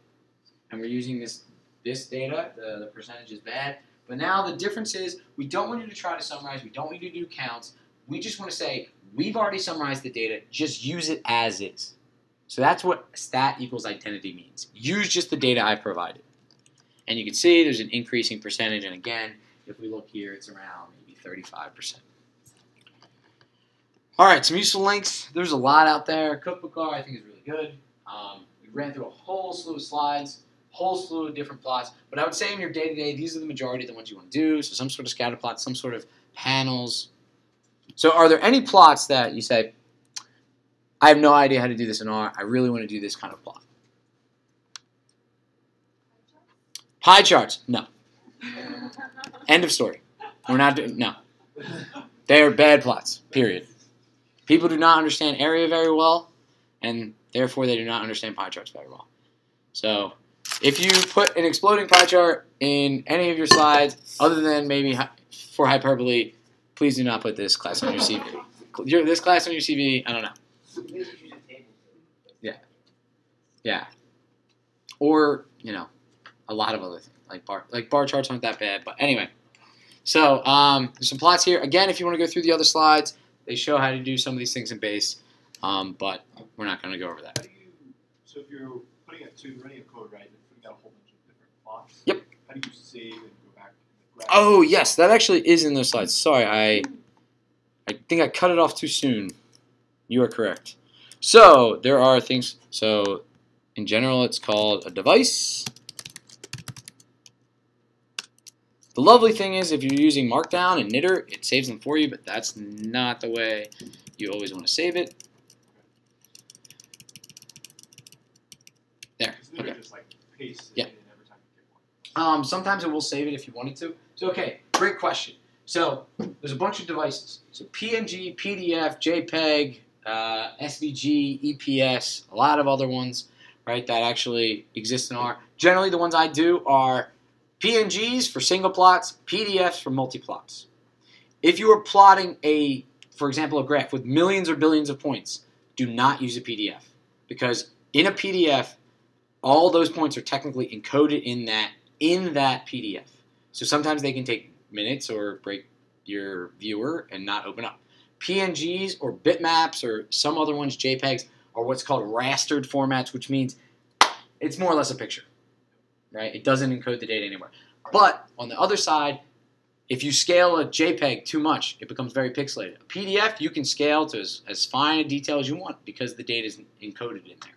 A: and we're using this this data. The, the percentage is bad. But now the difference is we don't want you to try to summarize. We don't want you to do counts. We just want to say we've already summarized the data. Just use it as is. So that's what stat equals identity means. Use just the data I've provided. And you can see there's an increasing percentage. And again, if we look here, it's around maybe 35%. All right, some useful links. There's a lot out there. Cookbook R, I think, is really good. Um, we ran through a whole slew of slides, whole slew of different plots. But I would say in your day to day, these are the majority of the ones you want to do. So some sort of scatter plot, some sort of panels. So are there any plots that you say, I have no idea how to do this in R. I really want to do this kind of plot. Pie charts, no. End of story. We're not doing no. They are bad plots. Period. People do not understand area very well, and therefore they do not understand pie charts very well. So, if you put an exploding pie chart in any of your slides, other than maybe for hyperbole, please do not put this class on your CV. Your, this class on your CV, I don't know. Yeah. Yeah. Or, you know, a lot of other things. Like bar like bar charts aren't that bad. But anyway. So um, there's some plots here. Again, if you want to go through the other slides, they show how to do some of these things in base. Um, but we're not going to go over that.
B: How do you, so if you're putting it to running a code, right, and putting out a whole bunch of different.
A: Yep.
B: How do you save and go back? and
A: Oh yes, that actually is in those slides. Sorry, I I think I cut it off too soon. You are correct. So there are things. So in general, it's called a device. The lovely thing is, if you're using Markdown and knitr, it saves them for you, but that's not the way you always want to save it. There. Okay.
B: just like pastes
A: Yeah.
B: it in every time you get one.
A: Um, sometimes it will save it if you wanted to. So okay, great question. So there's a bunch of devices. So PNG, PDF, JPEG, uh, SVG, EPS, a lot of other ones, right? That actually exist in R. Generally, the ones I do are PNGs for single plots, PDFs for multi plots. If you are plotting a, for example, a graph with millions or billions of points, do not use a PDF because in a PDF, all those points are technically encoded in that in that PDF. So sometimes they can take minutes or break your viewer and not open up. PNGs or bitmaps or some other ones, JPEGs, are what's called rastered formats, which means it's more or less a picture, right? It doesn't encode the data anywhere. But on the other side, if you scale a JPEG too much, it becomes very pixelated. A PDF, you can scale to as, as fine a detail as you want because the data is encoded in there.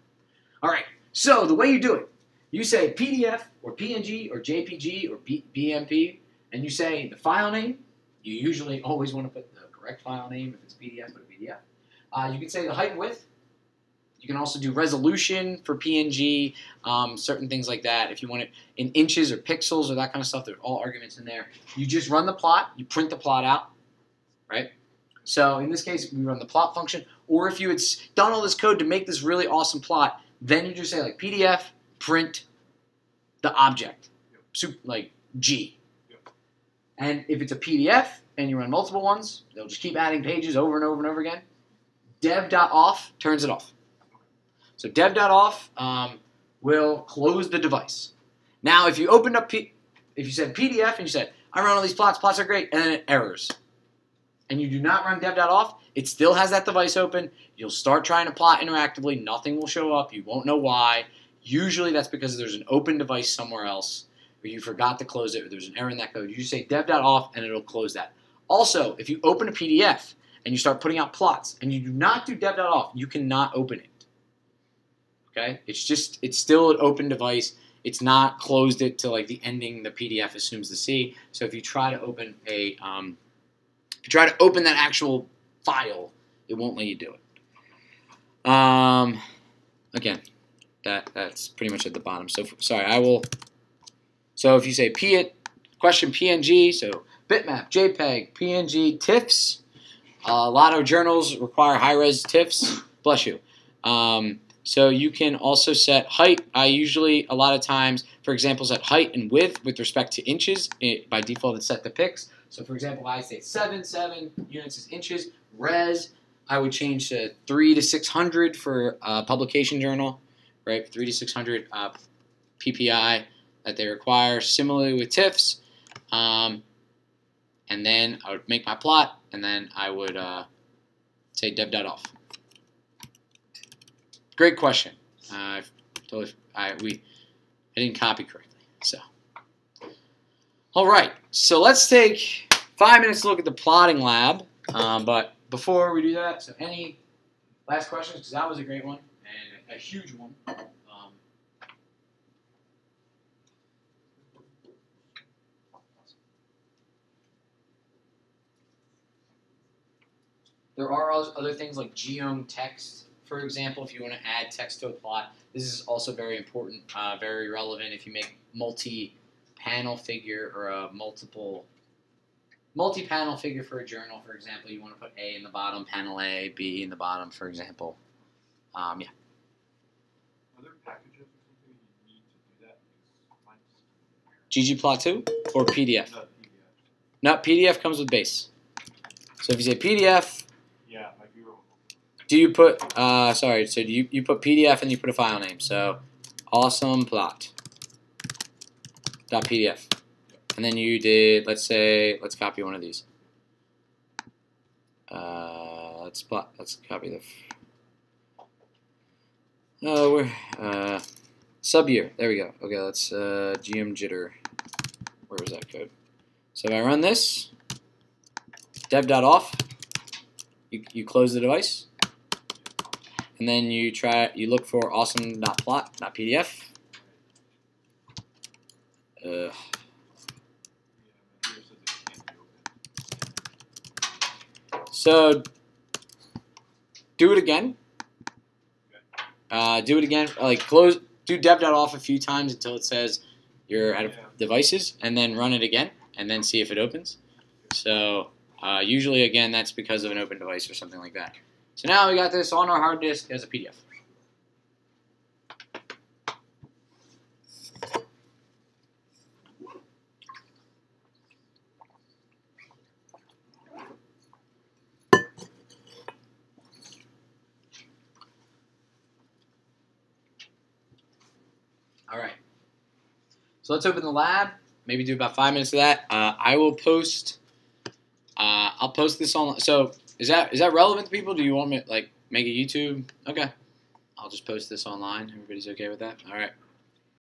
A: All right, so the way you do it, you say PDF or PNG or JPG or B- BMP, and you say the file name. You usually always want to put the correct file name. If it's PDF, put a PDF. Uh, you can say the height and width. You can also do resolution for PNG, um, certain things like that. If you want it in inches or pixels or that kind of stuff, there's all arguments in there. You just run the plot, you print the plot out, right? So in this case, we run the plot function. Or if you had done all this code to make this really awesome plot, then you just say like PDF print the object, like G. And if it's a PDF and you run multiple ones, they'll just keep adding pages over and over and over again. Dev.off turns it off. So dev.off um, will close the device. Now, if you opened up, P- if you said PDF and you said, I run all these plots, plots are great, and then it errors. and you do not run dev.off, it still has that device open. You'll start trying to plot interactively. Nothing will show up. You won't know why. Usually that's because there's an open device somewhere else or you forgot to close it or there's an error in that code. You just say dev.off and it'll close that. Also, if you open a PDF and you start putting out plots and you do not do dev.off, you cannot open it. Okay? It's just, it's still an open device. It's not closed it to like the ending the PDF assumes to see. So if you try to open a, um, if you try to open that actual file, it won't let you do it. Um, again, that that's pretty much at the bottom. So sorry, I will. So if you say P it question PNG, so bitmap, JPEG, PNG, TIFFs. Uh, a lot of journals require high-res TIFFs. Bless you. Um, so you can also set height. I usually, a lot of times, for example, set height and width with respect to inches. It, by default, it's set to pix. So for example, I say 7, 7 units is inches. Res, I would change to 3 to 600 for a publication journal, right? 3 to 600 uh, PPI that they require. Similarly with TIFFs. Um, and then I would make my plot, and then I would uh, say dev.off. Great question. Uh, totally, I we I didn't copy correctly. So, all right. So let's take five minutes to look at the plotting lab. Um, but before we do that, so any last questions? Because that was a great one and a huge one. Um, There are other things like geom text, for example, if you want to add text to a plot. This is also very important, uh, very relevant if you make multi-panel figure or a multiple multi-panel figure for a journal, for example. You want to put A in the bottom, panel A, B in the bottom, for example. Um, yeah.
B: Are there packages or something you need to do that?
A: Ggplot2 or PDF?
B: not PDF.
A: No, PDF comes with base. So if you say PDF,
B: Yeah, my viewer.
A: Do you put uh, sorry so do you, you put pdf and you put a file name. So awesome plot. Dot pdf and then you did let's say let's copy one of these. Uh, let's plot let's copy the oh we're uh, sub year. There we go. Okay let's uh, geom jitter. Where was that code? So if I run this dev.off you, you close the device and then you try you look for awesome.plot.pdf uh,
B: Yeah, my viewer says it can't be
A: so do it again. Uh, do it again like close do dev.off a few times until it says you're out of devices and then run it again and then see if it opens. So uh, usually again that's because of an open device or something like that so now we got this on our hard disk as a pdf All right. So let's open the lab. Maybe do about five minutes of that. Uh, I will post. Uh, I'll post this on. So is that is that relevant to people? Do you want me like make a YouTube? Okay. I'll just post this online. Everybody's okay with that? All right.